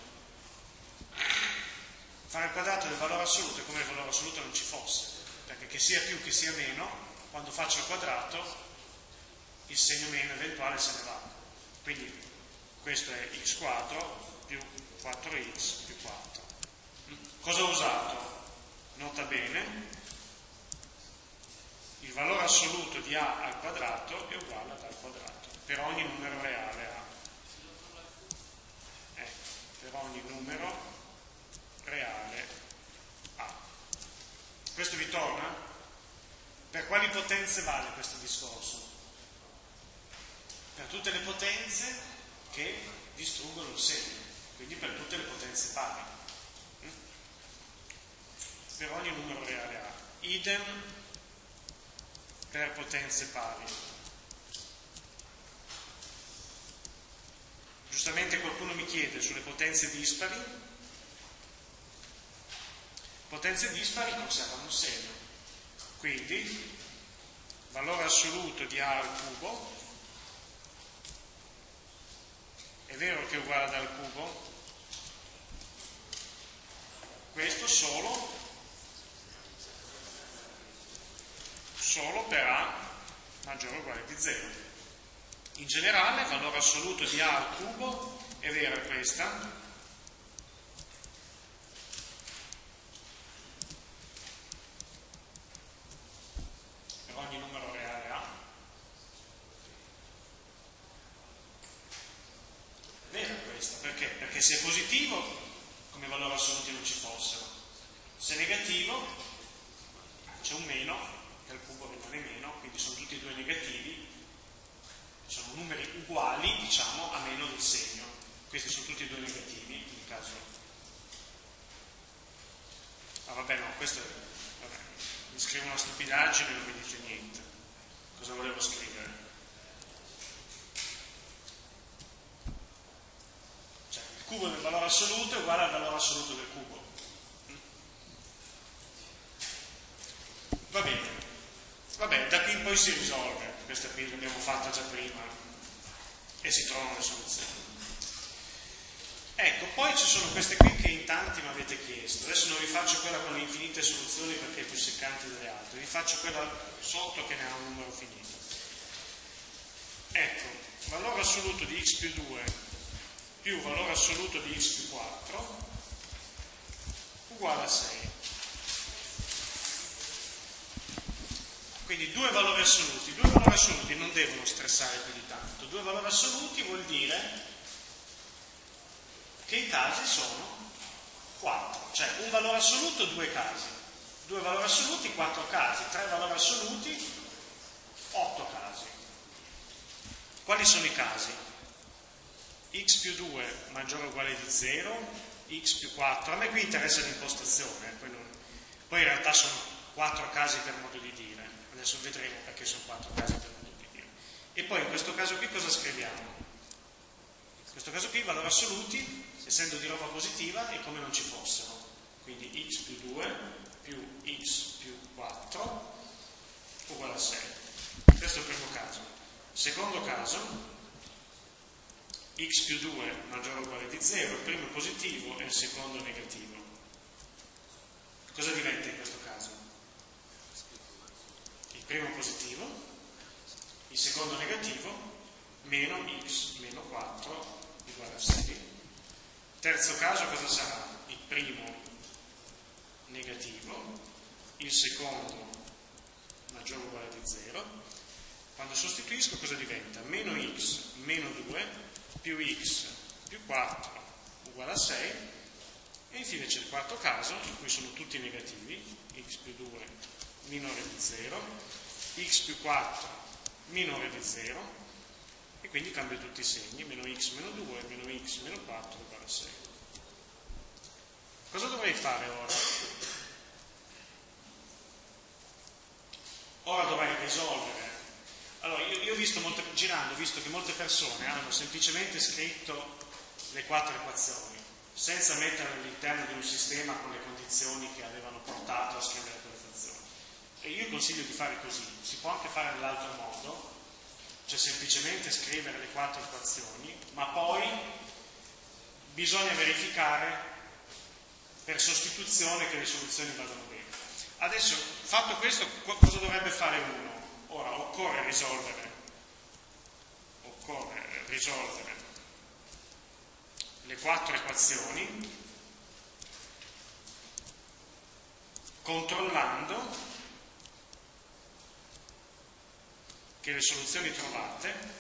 Fare il quadrato del valore assoluto è come il valore assoluto non ci fosse, perché che sia più che sia meno, quando faccio il quadrato, il segno meno eventuale se ne va. Quindi questo è x quadro più 4x più 4. Cosa ho usato? Nota bene, il valore assoluto di a al quadrato è uguale ad a al quadrato, per ogni numero reale a. Eh, per ogni numero reale a. Questo vi torna? Per quali potenze vale questo discorso? Per tutte le potenze che distruggono il segno quindi per tutte le potenze pari, mm? per ogni numero reale A. Idem per potenze pari. Giustamente qualcuno mi chiede sulle potenze dispari. Potenze dispari conservano un segno. Quindi valore assoluto di A al cubo è vero che è uguale ad A al cubo? Questo solo, solo per A maggiore o uguale di 0. In generale, il valore assoluto di A al cubo è vera questa, per ogni numero reale A. Vera questa, perché? Se è positivo come valori assoluti non ci fossero. Se è negativo c'è un meno, che al cubo rimane meno, quindi sono tutti e due negativi, sono numeri uguali, diciamo, a meno del segno. Questi sono tutti e due negativi, in caso... Ah vabbè no, questo è... Vabbè, mi scrivo una stupidaggine e non mi dice niente. Cosa volevo scrivere? Cubo del valore assoluto è uguale al valore assoluto del cubo. Va bene, va bene, da qui in poi si risolve, questa qui l'abbiamo fatta già prima e si trovano le soluzioni. Ecco, poi ci sono queste qui che in tanti mi avete chiesto. Adesso non vi faccio quella con le infinite soluzioni perché è più seccante delle altre, vi faccio quella sotto che ne ha un numero finito. Ecco, valore assoluto di x più 2 più valore assoluto di x più 4 uguale a 6. Quindi due valori assoluti. Due valori assoluti non devono stressare più di tanto. Due valori assoluti vuol dire che i casi sono 4. Cioè un valore assoluto, due casi. Due valori assoluti, quattro casi. Tre valori assoluti, otto casi. Quali sono i casi? X più 2 maggiore o uguale di 0, x più 4. A me qui interessa l'impostazione, poi, non... poi in realtà sono quattro casi per modo di dire. Adesso vedremo perché sono quattro casi per modo di dire. E poi in questo caso qui cosa scriviamo? In questo caso qui valori assoluti, essendo di roba positiva, è come non ci fossero. Quindi x più 2 più x più 4 uguale a 6. Questo è il primo caso. Secondo caso, x più 2 maggiore o uguale di 0, il primo è positivo e il secondo è negativo. Cosa diventa in questo caso? primo positivo, il secondo negativo, meno x meno 4 uguale a 6. Terzo caso cosa sarà? Il primo negativo, il secondo maggiore o uguale di 0. Quando sostituisco cosa diventa? Meno x meno 2 più x più 4 uguale a 6 e infine c'è il quarto caso in cui sono tutti negativi, x più 2 minore di 0, x più 4 minore di 0 e quindi cambio tutti i segni, meno x meno 2, meno x meno 4 uguale a 6. Cosa dovrei fare ora dovrei risolvere. Allora, io, io ho visto, molte, girando, ho visto che molte persone hanno semplicemente scritto le quattro equazioni, senza metterle all'interno di un sistema con le condizioni che avevano portato a scrivere e io consiglio di fare così, si può anche fare nell'altro modo, cioè semplicemente scrivere le quattro equazioni, ma poi bisogna verificare per sostituzione che le soluzioni vadano bene. Adesso, fatto questo, cosa dovrebbe fare uno? Ora, occorre risolvere, occorre risolvere le quattro equazioni controllando che le soluzioni trovate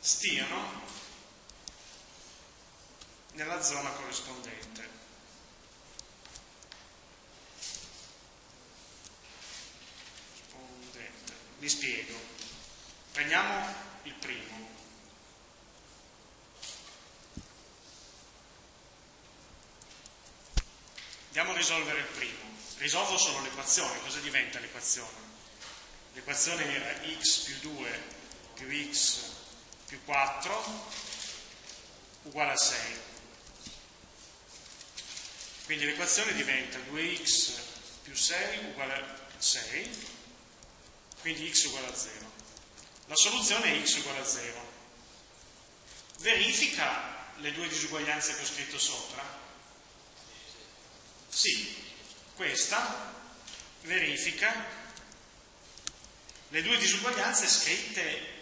stiano nella zona corrispondente. Vi spiego. Prendiamo il primo. Andiamo a risolvere il primo risolvo solo l'equazione, cosa diventa l'equazione? L'equazione era x più 2 più x più 4 uguale a 6. Quindi l'equazione diventa 2x più 6 uguale a 6, quindi x uguale a 0. La soluzione è x uguale a 0. Verifica le due disuguaglianze che ho scritto sopra? Sì, questa verifica le due disuguaglianze scritte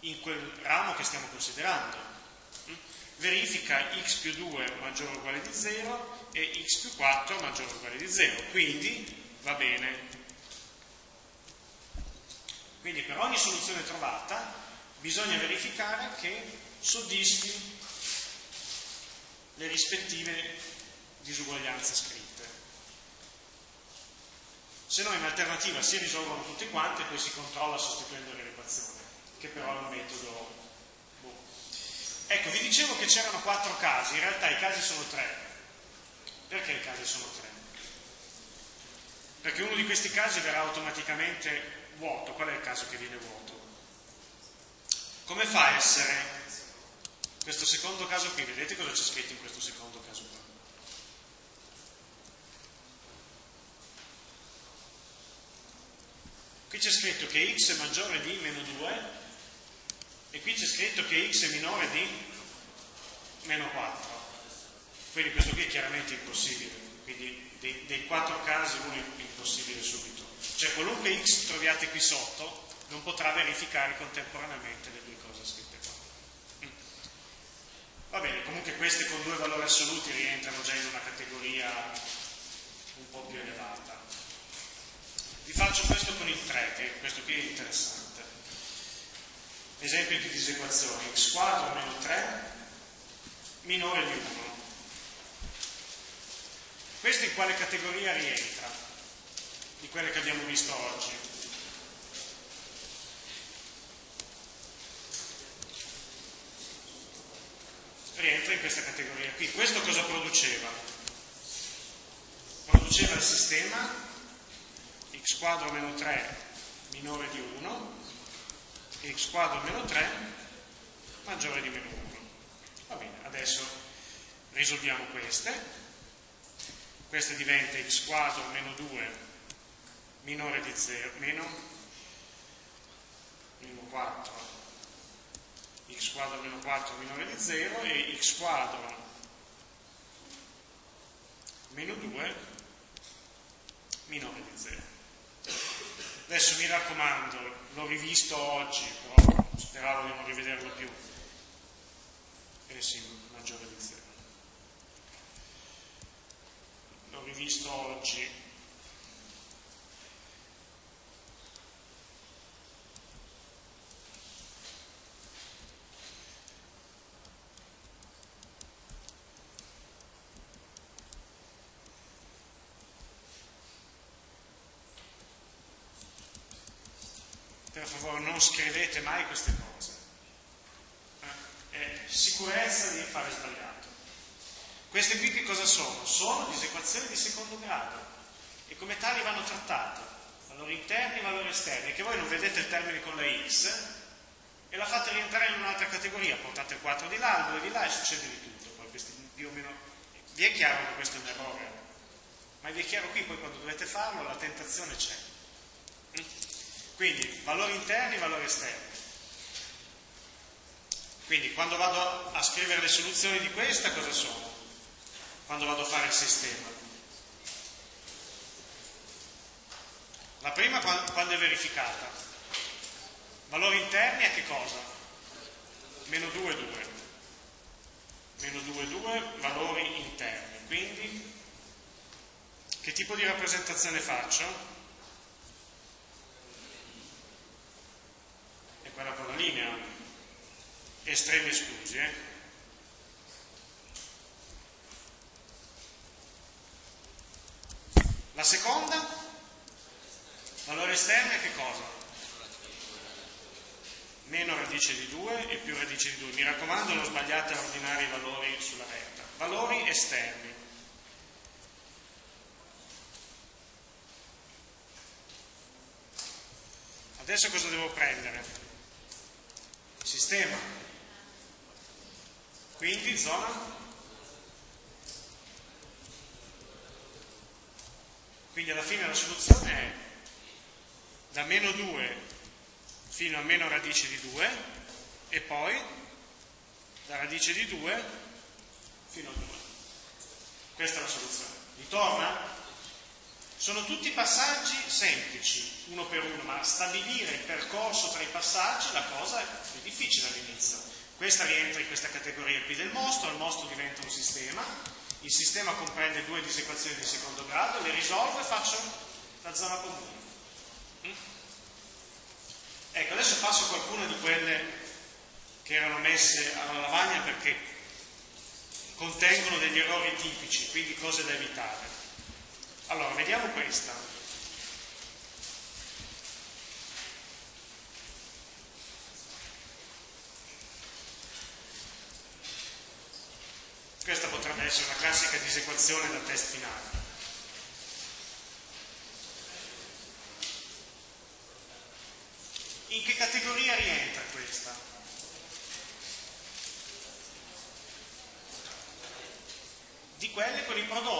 in quel ramo che stiamo considerando. Verifica x più 2 maggiore o uguale di 0 e x più 4 maggiore o uguale di 0, quindi va bene. Quindi per ogni soluzione trovata bisogna verificare che soddisfi le rispettive disuguaglianze scritte se no in alternativa si risolvono tutte quante e poi si controlla sostituendo l'equazione, che però è un metodo... Boh. Ecco, vi dicevo che c'erano quattro casi, in realtà i casi sono tre. Perché i casi sono tre? Perché uno di questi casi verrà automaticamente vuoto. Qual è il caso che viene vuoto? Come fa a essere questo secondo caso qui? Vedete cosa c'è scritto in questo secondo caso qui? Qui c'è scritto che x è maggiore di meno 2 e qui c'è scritto che x è minore di meno 4. Quindi questo qui è chiaramente impossibile, quindi dei, dei quattro casi uno è impossibile subito. Cioè qualunque x troviate qui sotto non potrà verificare contemporaneamente le due cose scritte qua. Mm. Va bene, comunque queste con due valori assoluti rientrano già in una categoria un po' più elevata. Vi faccio questo con il 3, che questo qui è interessante. Esempio di disequazione, x quadro meno 3 minore di 1. Questo in quale categoria rientra? Di quelle che abbiamo visto oggi. Rientra in questa categoria qui. Questo cosa produceva? Produceva il sistema x quadro meno 3 minore di 1 e x quadro meno 3 maggiore di meno 1. Va bene, adesso risolviamo queste questo diventa x quadro meno 2 minore di 0, meno, meno 4, x quadro meno 4 minore di 0 e x quadro meno 2 minore di 0. Adesso mi raccomando, l'ho rivisto oggi, però speravo di non rivederlo più. Eh sì, maggiore di 0. l'ho rivisto oggi. Per favore non scrivete mai queste cose. Eh? È sicurezza di fare sbagliato. Queste qui che cosa sono? Sono disequazioni di secondo grado e come tali vanno trattate, valori interni e valori esterni, che voi non vedete il termine con la x e la fate rientrare in un'altra categoria, portate il 4 di là, il 2 di là e succede di tutto, poi questi più o meno... Vi è chiaro che questo è un errore, ma vi è chiaro qui poi quando dovete farlo la tentazione c'è. Quindi valori interni e valori esterni. Quindi quando vado a scrivere le soluzioni di questa cosa sono? quando vado a fare il sistema. La prima quando è verificata. Valori interni a che cosa? Meno 2, 2. Meno 2, 2, valori interni. Quindi, che tipo di rappresentazione faccio? Con la linea. Estremi esclusi, eh? La seconda? Valore esterno è che cosa? Meno radice di 2 e più radice di 2. Mi raccomando, non sbagliate a ordinare i valori sulla retta. Valori esterni. Adesso cosa devo prendere? Sistema. Quindi zona Quindi alla fine la soluzione è da meno 2 fino a meno radice di 2 e poi da radice di 2 fino a 2. Questa è la soluzione. Vi torna? Sono tutti passaggi semplici, uno per uno, ma stabilire il percorso tra i passaggi la cosa è difficile all'inizio. Questa rientra in questa categoria qui del mostro, il mostro diventa un sistema, il sistema comprende due disequazioni di secondo grado, le risolvo e faccio la zona comune. Mm? Ecco, adesso passo qualcuna di quelle che erano messe alla lavagna perché contengono degli errori tipici, quindi cose da evitare. Allora, vediamo questa. Questa potrebbe essere una classica disequazione da test finale. In che categoria rientra questa? Di quelle con i prodotti.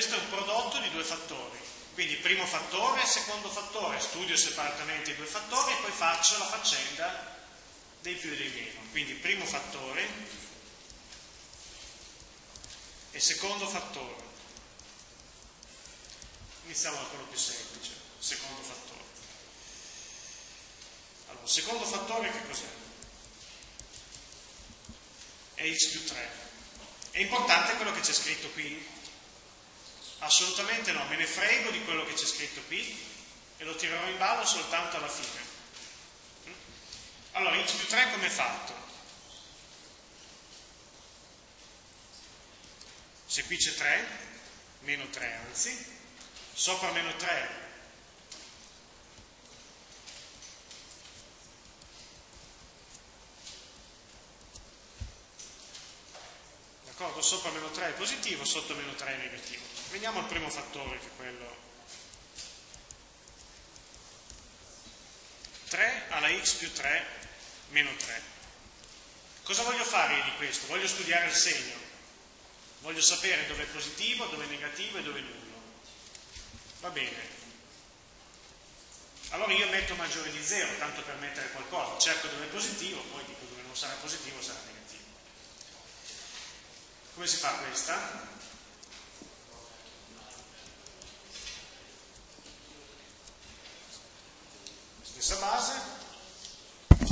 Questo è un prodotto di due fattori. Quindi primo fattore, secondo fattore, studio separatamente i due fattori e poi faccio la faccenda dei più e dei meno. Quindi primo fattore e secondo fattore. Iniziamo da quello più semplice, secondo fattore. Allora, secondo fattore che cos'è? È x più 3. È importante quello che c'è scritto qui? Assolutamente no, me ne frego di quello che c'è scritto qui e lo tirerò in ballo soltanto alla fine. Allora, x più 3 come è fatto? Se qui c'è 3, meno 3 anzi, sopra meno 3 D'accordo? Sopra meno 3 è positivo, sotto meno 3 è negativo. Veniamo al primo fattore che è quello 3 alla x più 3 meno 3. Cosa voglio fare di questo? Voglio studiare il segno. Voglio sapere dove è positivo, dove è negativo e dove è nullo. Va bene. Allora io metto maggiore di 0, tanto per mettere qualcosa. Cerco dove è positivo, poi dico dove non sarà positivo sarà negativo. Come si fa questa? Stessa base,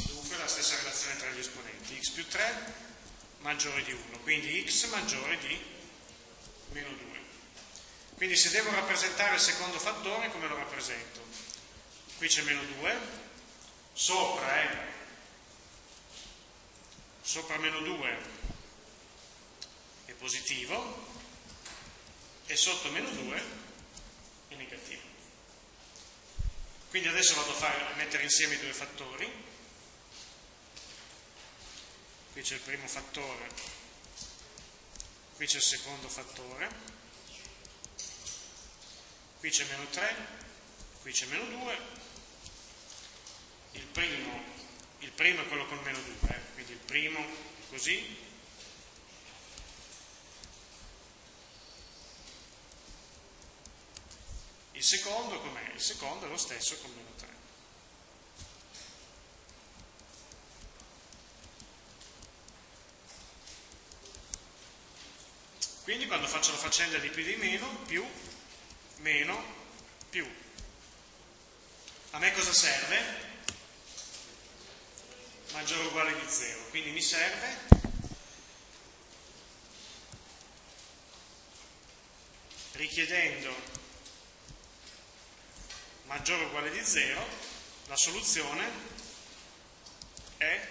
dunque la stessa relazione tra gli esponenti, x più 3 maggiore di 1, quindi x maggiore di meno 2. Quindi se devo rappresentare il secondo fattore, come lo rappresento? Qui c'è meno 2, sopra è sopra meno 2 positivo e sotto meno 2 è negativo. Quindi adesso vado a, fare, a mettere insieme i due fattori. Qui c'è il primo fattore, qui c'è il secondo fattore, qui c'è meno 3, qui c'è meno 2, il primo, il primo è quello con meno 2, eh? quindi il primo così, Il secondo com'è? Il secondo è lo stesso con meno 3. Quindi quando faccio la faccenda di più di meno, più, meno, più. A me cosa serve? Maggiore o uguale di 0. Quindi mi serve richiedendo maggiore o uguale di 0, la soluzione è,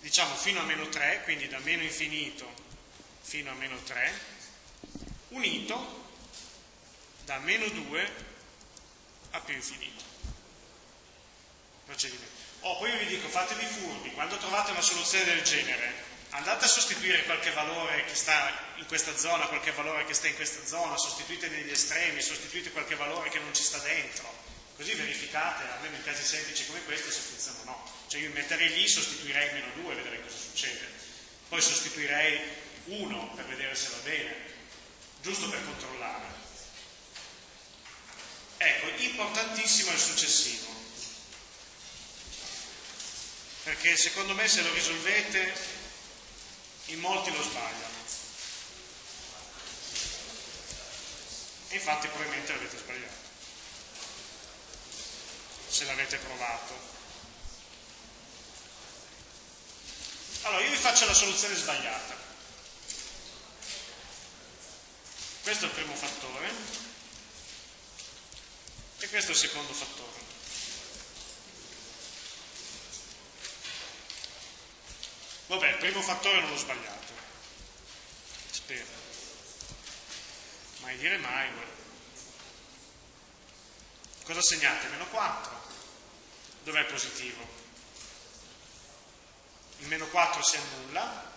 diciamo, fino a meno 3, quindi da meno infinito fino a meno 3, unito da meno 2 a più infinito. Procedimento. Oh, poi io vi dico, fatevi furbi, quando trovate una soluzione del genere, andate a sostituire qualche valore che sta in questa zona, qualche valore che sta in questa zona, sostituite negli estremi, sostituite qualche valore che non ci sta dentro, così verificate, almeno in casi semplici come questo, se funziona o no. Cioè io metterei lì, sostituirei meno 2 e vedrei cosa succede. Poi sostituirei 1 per vedere se va bene, giusto per controllare. Ecco, importantissimo è il successivo, perché secondo me se lo risolvete in molti lo sbagliano. Infatti probabilmente l'avete sbagliato, se l'avete provato. Allora, io vi faccio la soluzione sbagliata. Questo è il primo fattore e questo è il secondo fattore. Vabbè, il primo fattore non l'ho sbagliato. Spero. Mai dire mai. Cosa segnate? Meno 4. Dov'è positivo? Il meno 4 si annulla,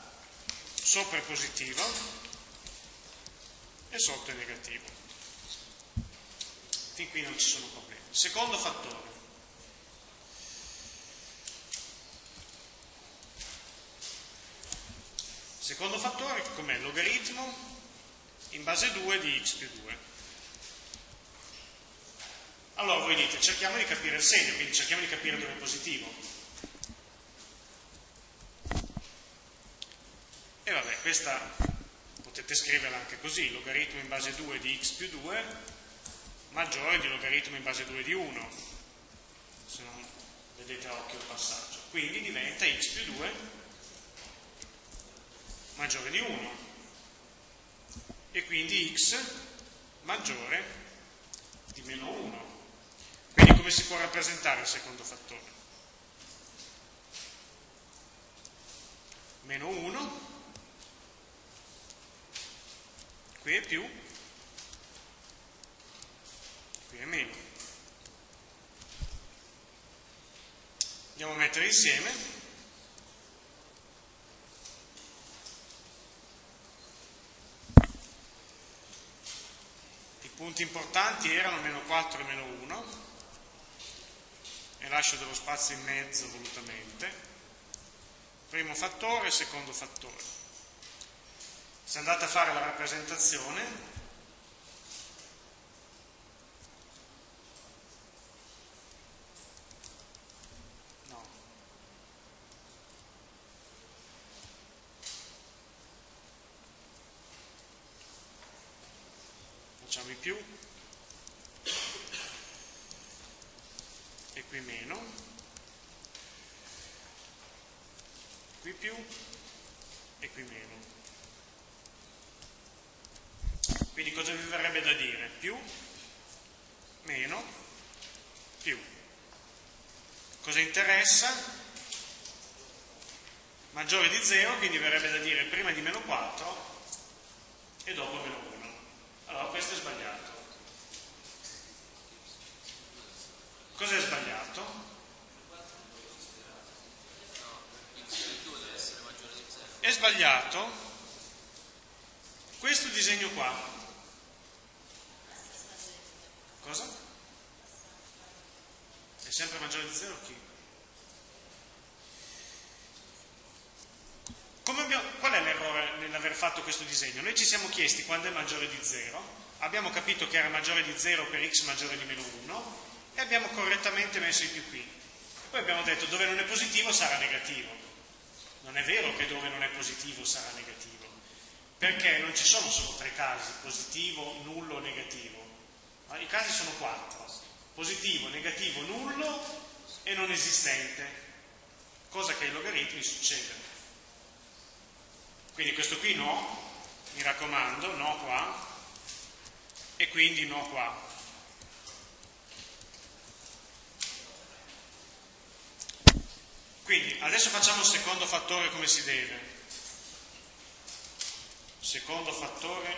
sopra è positivo e sotto è negativo. Fin qui non ci sono problemi. Secondo fattore. Secondo fattore, com'è? Logaritmo in base 2 di x più 2. Allora voi dite, cerchiamo di capire il segno, quindi cerchiamo di capire dove è positivo. E vabbè, questa potete scriverla anche così, logaritmo in base 2 di x più 2 maggiore di logaritmo in base 2 di 1, se non vedete a occhio il passaggio. Quindi diventa x più 2 maggiore di 1 e quindi x maggiore di meno 1. Quindi come si può rappresentare il secondo fattore? Meno 1, qui è più, qui è meno. Andiamo a mettere insieme. I punti importanti erano meno 4 e meno 1 e lascio dello spazio in mezzo volutamente. Primo fattore, secondo fattore. Se andate a fare la rappresentazione, no. Facciamo i più. e qui meno, qui più e qui meno. Quindi cosa vi verrebbe da dire? Più, meno, più. Interessa? Maggiore di 0, quindi verrebbe da dire prima di meno 4 e dopo meno 1. Allora questo è sbagliato. Cos'è sbagliato? È sbagliato questo disegno qua. Cosa? È sempre maggiore di 0 chi? Abbiamo, qual è l'errore nell'aver fatto questo disegno? Noi ci siamo chiesti quando è maggiore di 0, abbiamo capito che era maggiore di 0 per x maggiore di meno 1 e abbiamo correttamente messo i più qui. Poi abbiamo detto dove non è positivo sarà negativo. Non è vero che dove non è positivo sarà negativo, perché non ci sono solo tre casi, positivo, nullo, negativo. I casi sono quattro, positivo, negativo, nullo e non esistente, cosa che ai logaritmi succede. Quindi questo qui no, mi raccomando, no qua, e quindi no qua. Quindi adesso facciamo il secondo fattore come si deve. Secondo fattore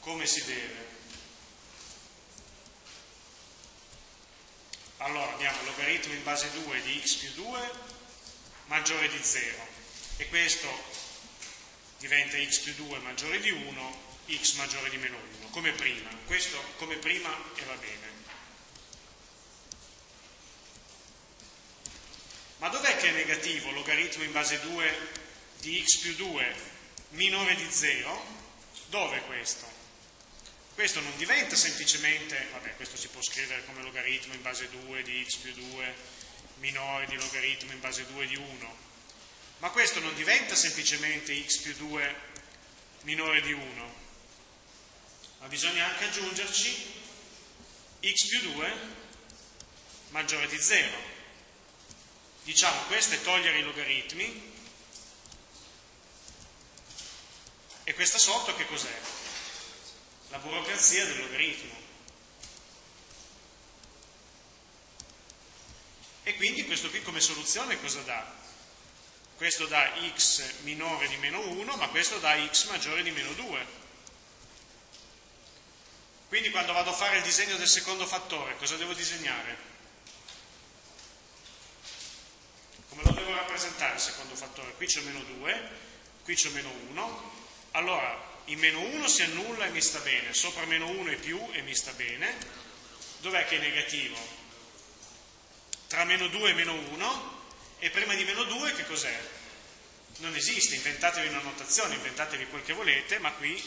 come si deve. Allora abbiamo logaritmo in base 2 di x più 2 maggiore di 0 e questo diventa x più 2 maggiore di 1, x maggiore di meno 1, come prima. Questo come prima e va bene. Ma dov'è che è negativo logaritmo in base 2 di x più 2 minore di 0? Dove questo? Questo non diventa semplicemente, vabbè questo si può scrivere come logaritmo in base 2 di x più 2 minore di logaritmo in base 2 di 1, ma questo non diventa semplicemente x più 2 minore di 1, ma bisogna anche aggiungerci x più 2 maggiore di 0. Diciamo questo è togliere i logaritmi e questa sotto che cos'è? La burocrazia del logaritmo. E quindi questo qui come soluzione cosa dà? Questo dà x minore di meno 1, ma questo dà x maggiore di meno 2. Quindi quando vado a fare il disegno del secondo fattore, cosa devo disegnare? Come lo devo rappresentare il secondo fattore? Qui c'è meno 2, qui c'è meno 1. Allora, il meno 1 si annulla e mi sta bene, sopra meno 1 è più e mi sta bene. Dov'è che è negativo? Tra meno 2 e meno 1 e prima di meno 2 che cos'è? Non esiste, inventatevi una notazione, inventatevi quel che volete, ma qui,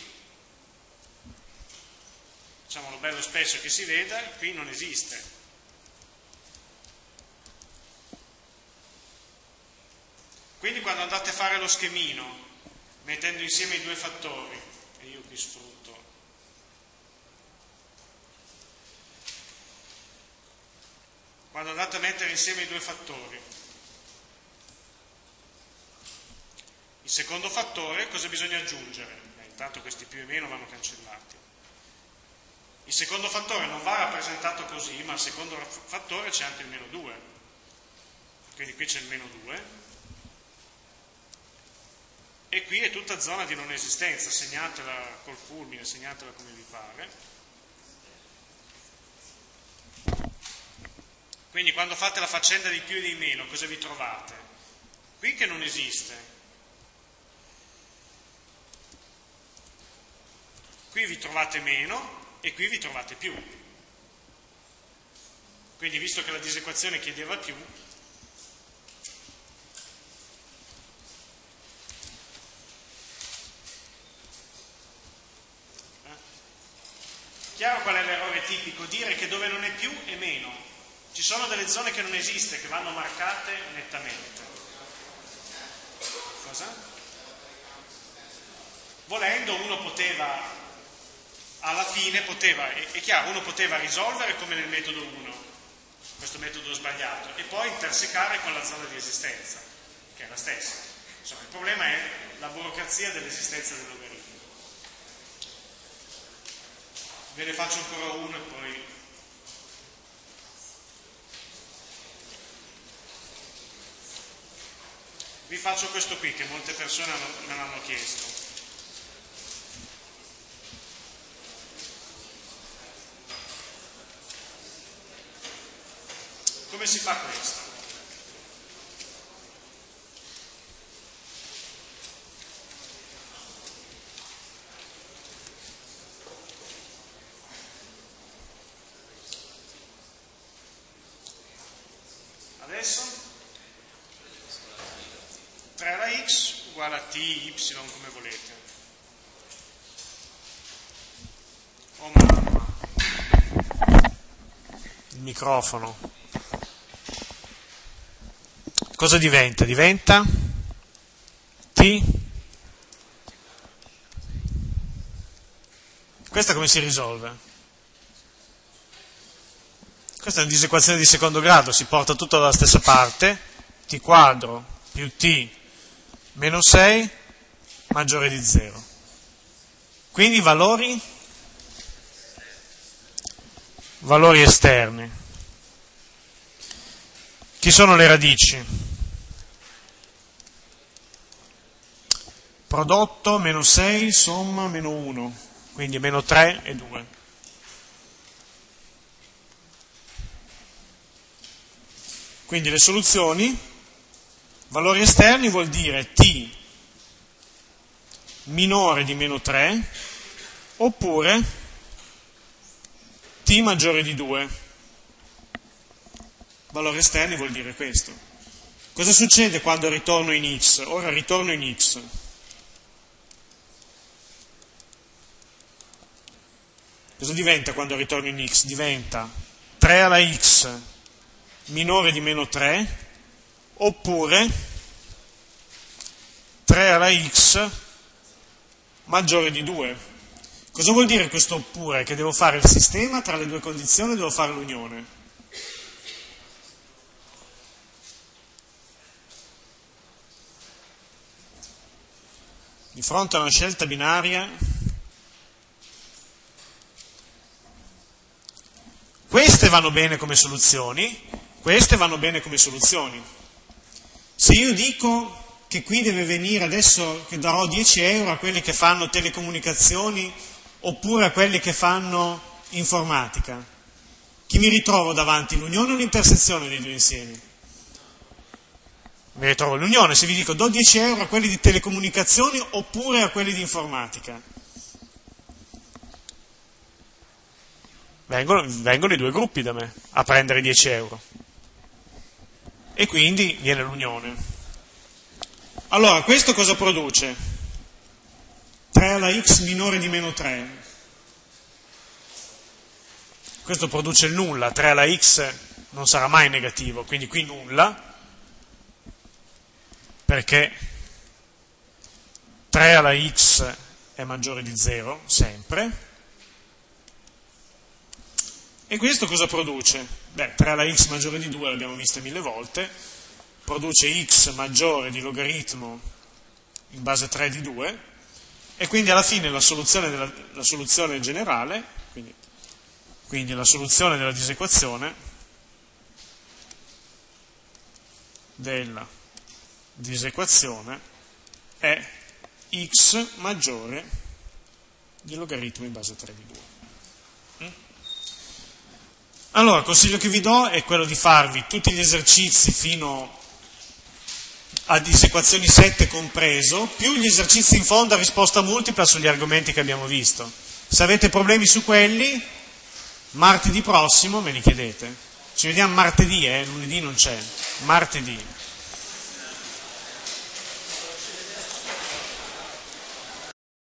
facciamolo bello spesso che si veda, qui non esiste. Quindi quando andate a fare lo schemino, mettendo insieme i due fattori, e io qui sfrutto, quando andate a mettere insieme i due fattori, il secondo fattore cosa bisogna aggiungere? Beh, intanto questi più e meno vanno cancellati. Il secondo fattore non va rappresentato così, ma al secondo fattore c'è anche il meno 2. Quindi qui c'è il meno 2 e qui è tutta zona di non esistenza, segnatela col fulmine, segnatela come vi pare. Quindi quando fate la faccenda di più e di meno, cosa vi trovate? Qui che non esiste. Qui vi trovate meno e qui vi trovate più. Quindi visto che la disequazione chiedeva più, Chiaro qual è l'errore tipico? Dire che dove non è più è meno. Ci sono delle zone che non esiste, che vanno marcate nettamente. Cosa? Volendo uno poteva, alla fine poteva, è, chiaro, uno poteva risolvere come nel metodo 1, questo metodo sbagliato, e poi intersecare con la zona di esistenza, che è la stessa. Insomma, il problema è la burocrazia dell'esistenza del logaritmo. Ve ne faccio ancora uno e poi... Vi faccio questo qui che molte persone me l'hanno chiesto. Come si fa questo? t, y, come volete. Oh mamma. Il microfono. Cosa diventa? Diventa T. Questa come si risolve? Questa è una disequazione di secondo grado, si porta tutto dalla stessa parte, t quadro più t meno 6 maggiore di 0. Quindi valori, valori esterni. Chi sono le radici? Prodotto meno 6, somma meno 1, quindi meno 3 e 2. Quindi le soluzioni Valori esterni vuol dire t minore di meno 3 oppure t maggiore di 2. Valori esterni vuol dire questo. Cosa succede quando ritorno in x? Ora ritorno in x. Cosa diventa quando ritorno in x? Diventa 3 alla x minore di meno 3 oppure 3 alla x maggiore di 2. Cosa vuol dire questo oppure? Che devo fare il sistema, tra le due condizioni devo fare l'unione. Di fronte a una scelta binaria, queste vanno bene come soluzioni, queste vanno bene come soluzioni. Se io dico che qui deve venire adesso che darò 10 euro a quelli che fanno telecomunicazioni oppure a quelli che fanno informatica, chi mi ritrovo davanti, l'unione o l'intersezione dei due insiemi? Mi ritrovo l'unione, se vi dico do 10 euro a quelli di telecomunicazioni oppure a quelli di informatica. Vengono, vengono i due gruppi da me a prendere 10 euro e quindi viene l'unione. Allora, questo cosa produce? 3 alla x minore di meno 3. Questo produce il nulla, 3 alla x non sarà mai negativo, quindi qui nulla, perché 3 alla x è maggiore di 0, sempre. E questo cosa produce? Beh, 3 alla x maggiore di 2 l'abbiamo vista mille volte, produce x maggiore di logaritmo in base 3 di 2, e quindi alla fine la soluzione, della, la soluzione generale, quindi, quindi la soluzione della disequazione, della disequazione è x maggiore di logaritmo in base 3 di 2. Allora, il consiglio che vi do è quello di farvi tutti gli esercizi fino a disequazioni 7 compreso, più gli esercizi in fondo a risposta multipla sugli argomenti che abbiamo visto. Se avete problemi su quelli, martedì prossimo me li chiedete. Ci vediamo martedì, eh? lunedì non c'è, martedì.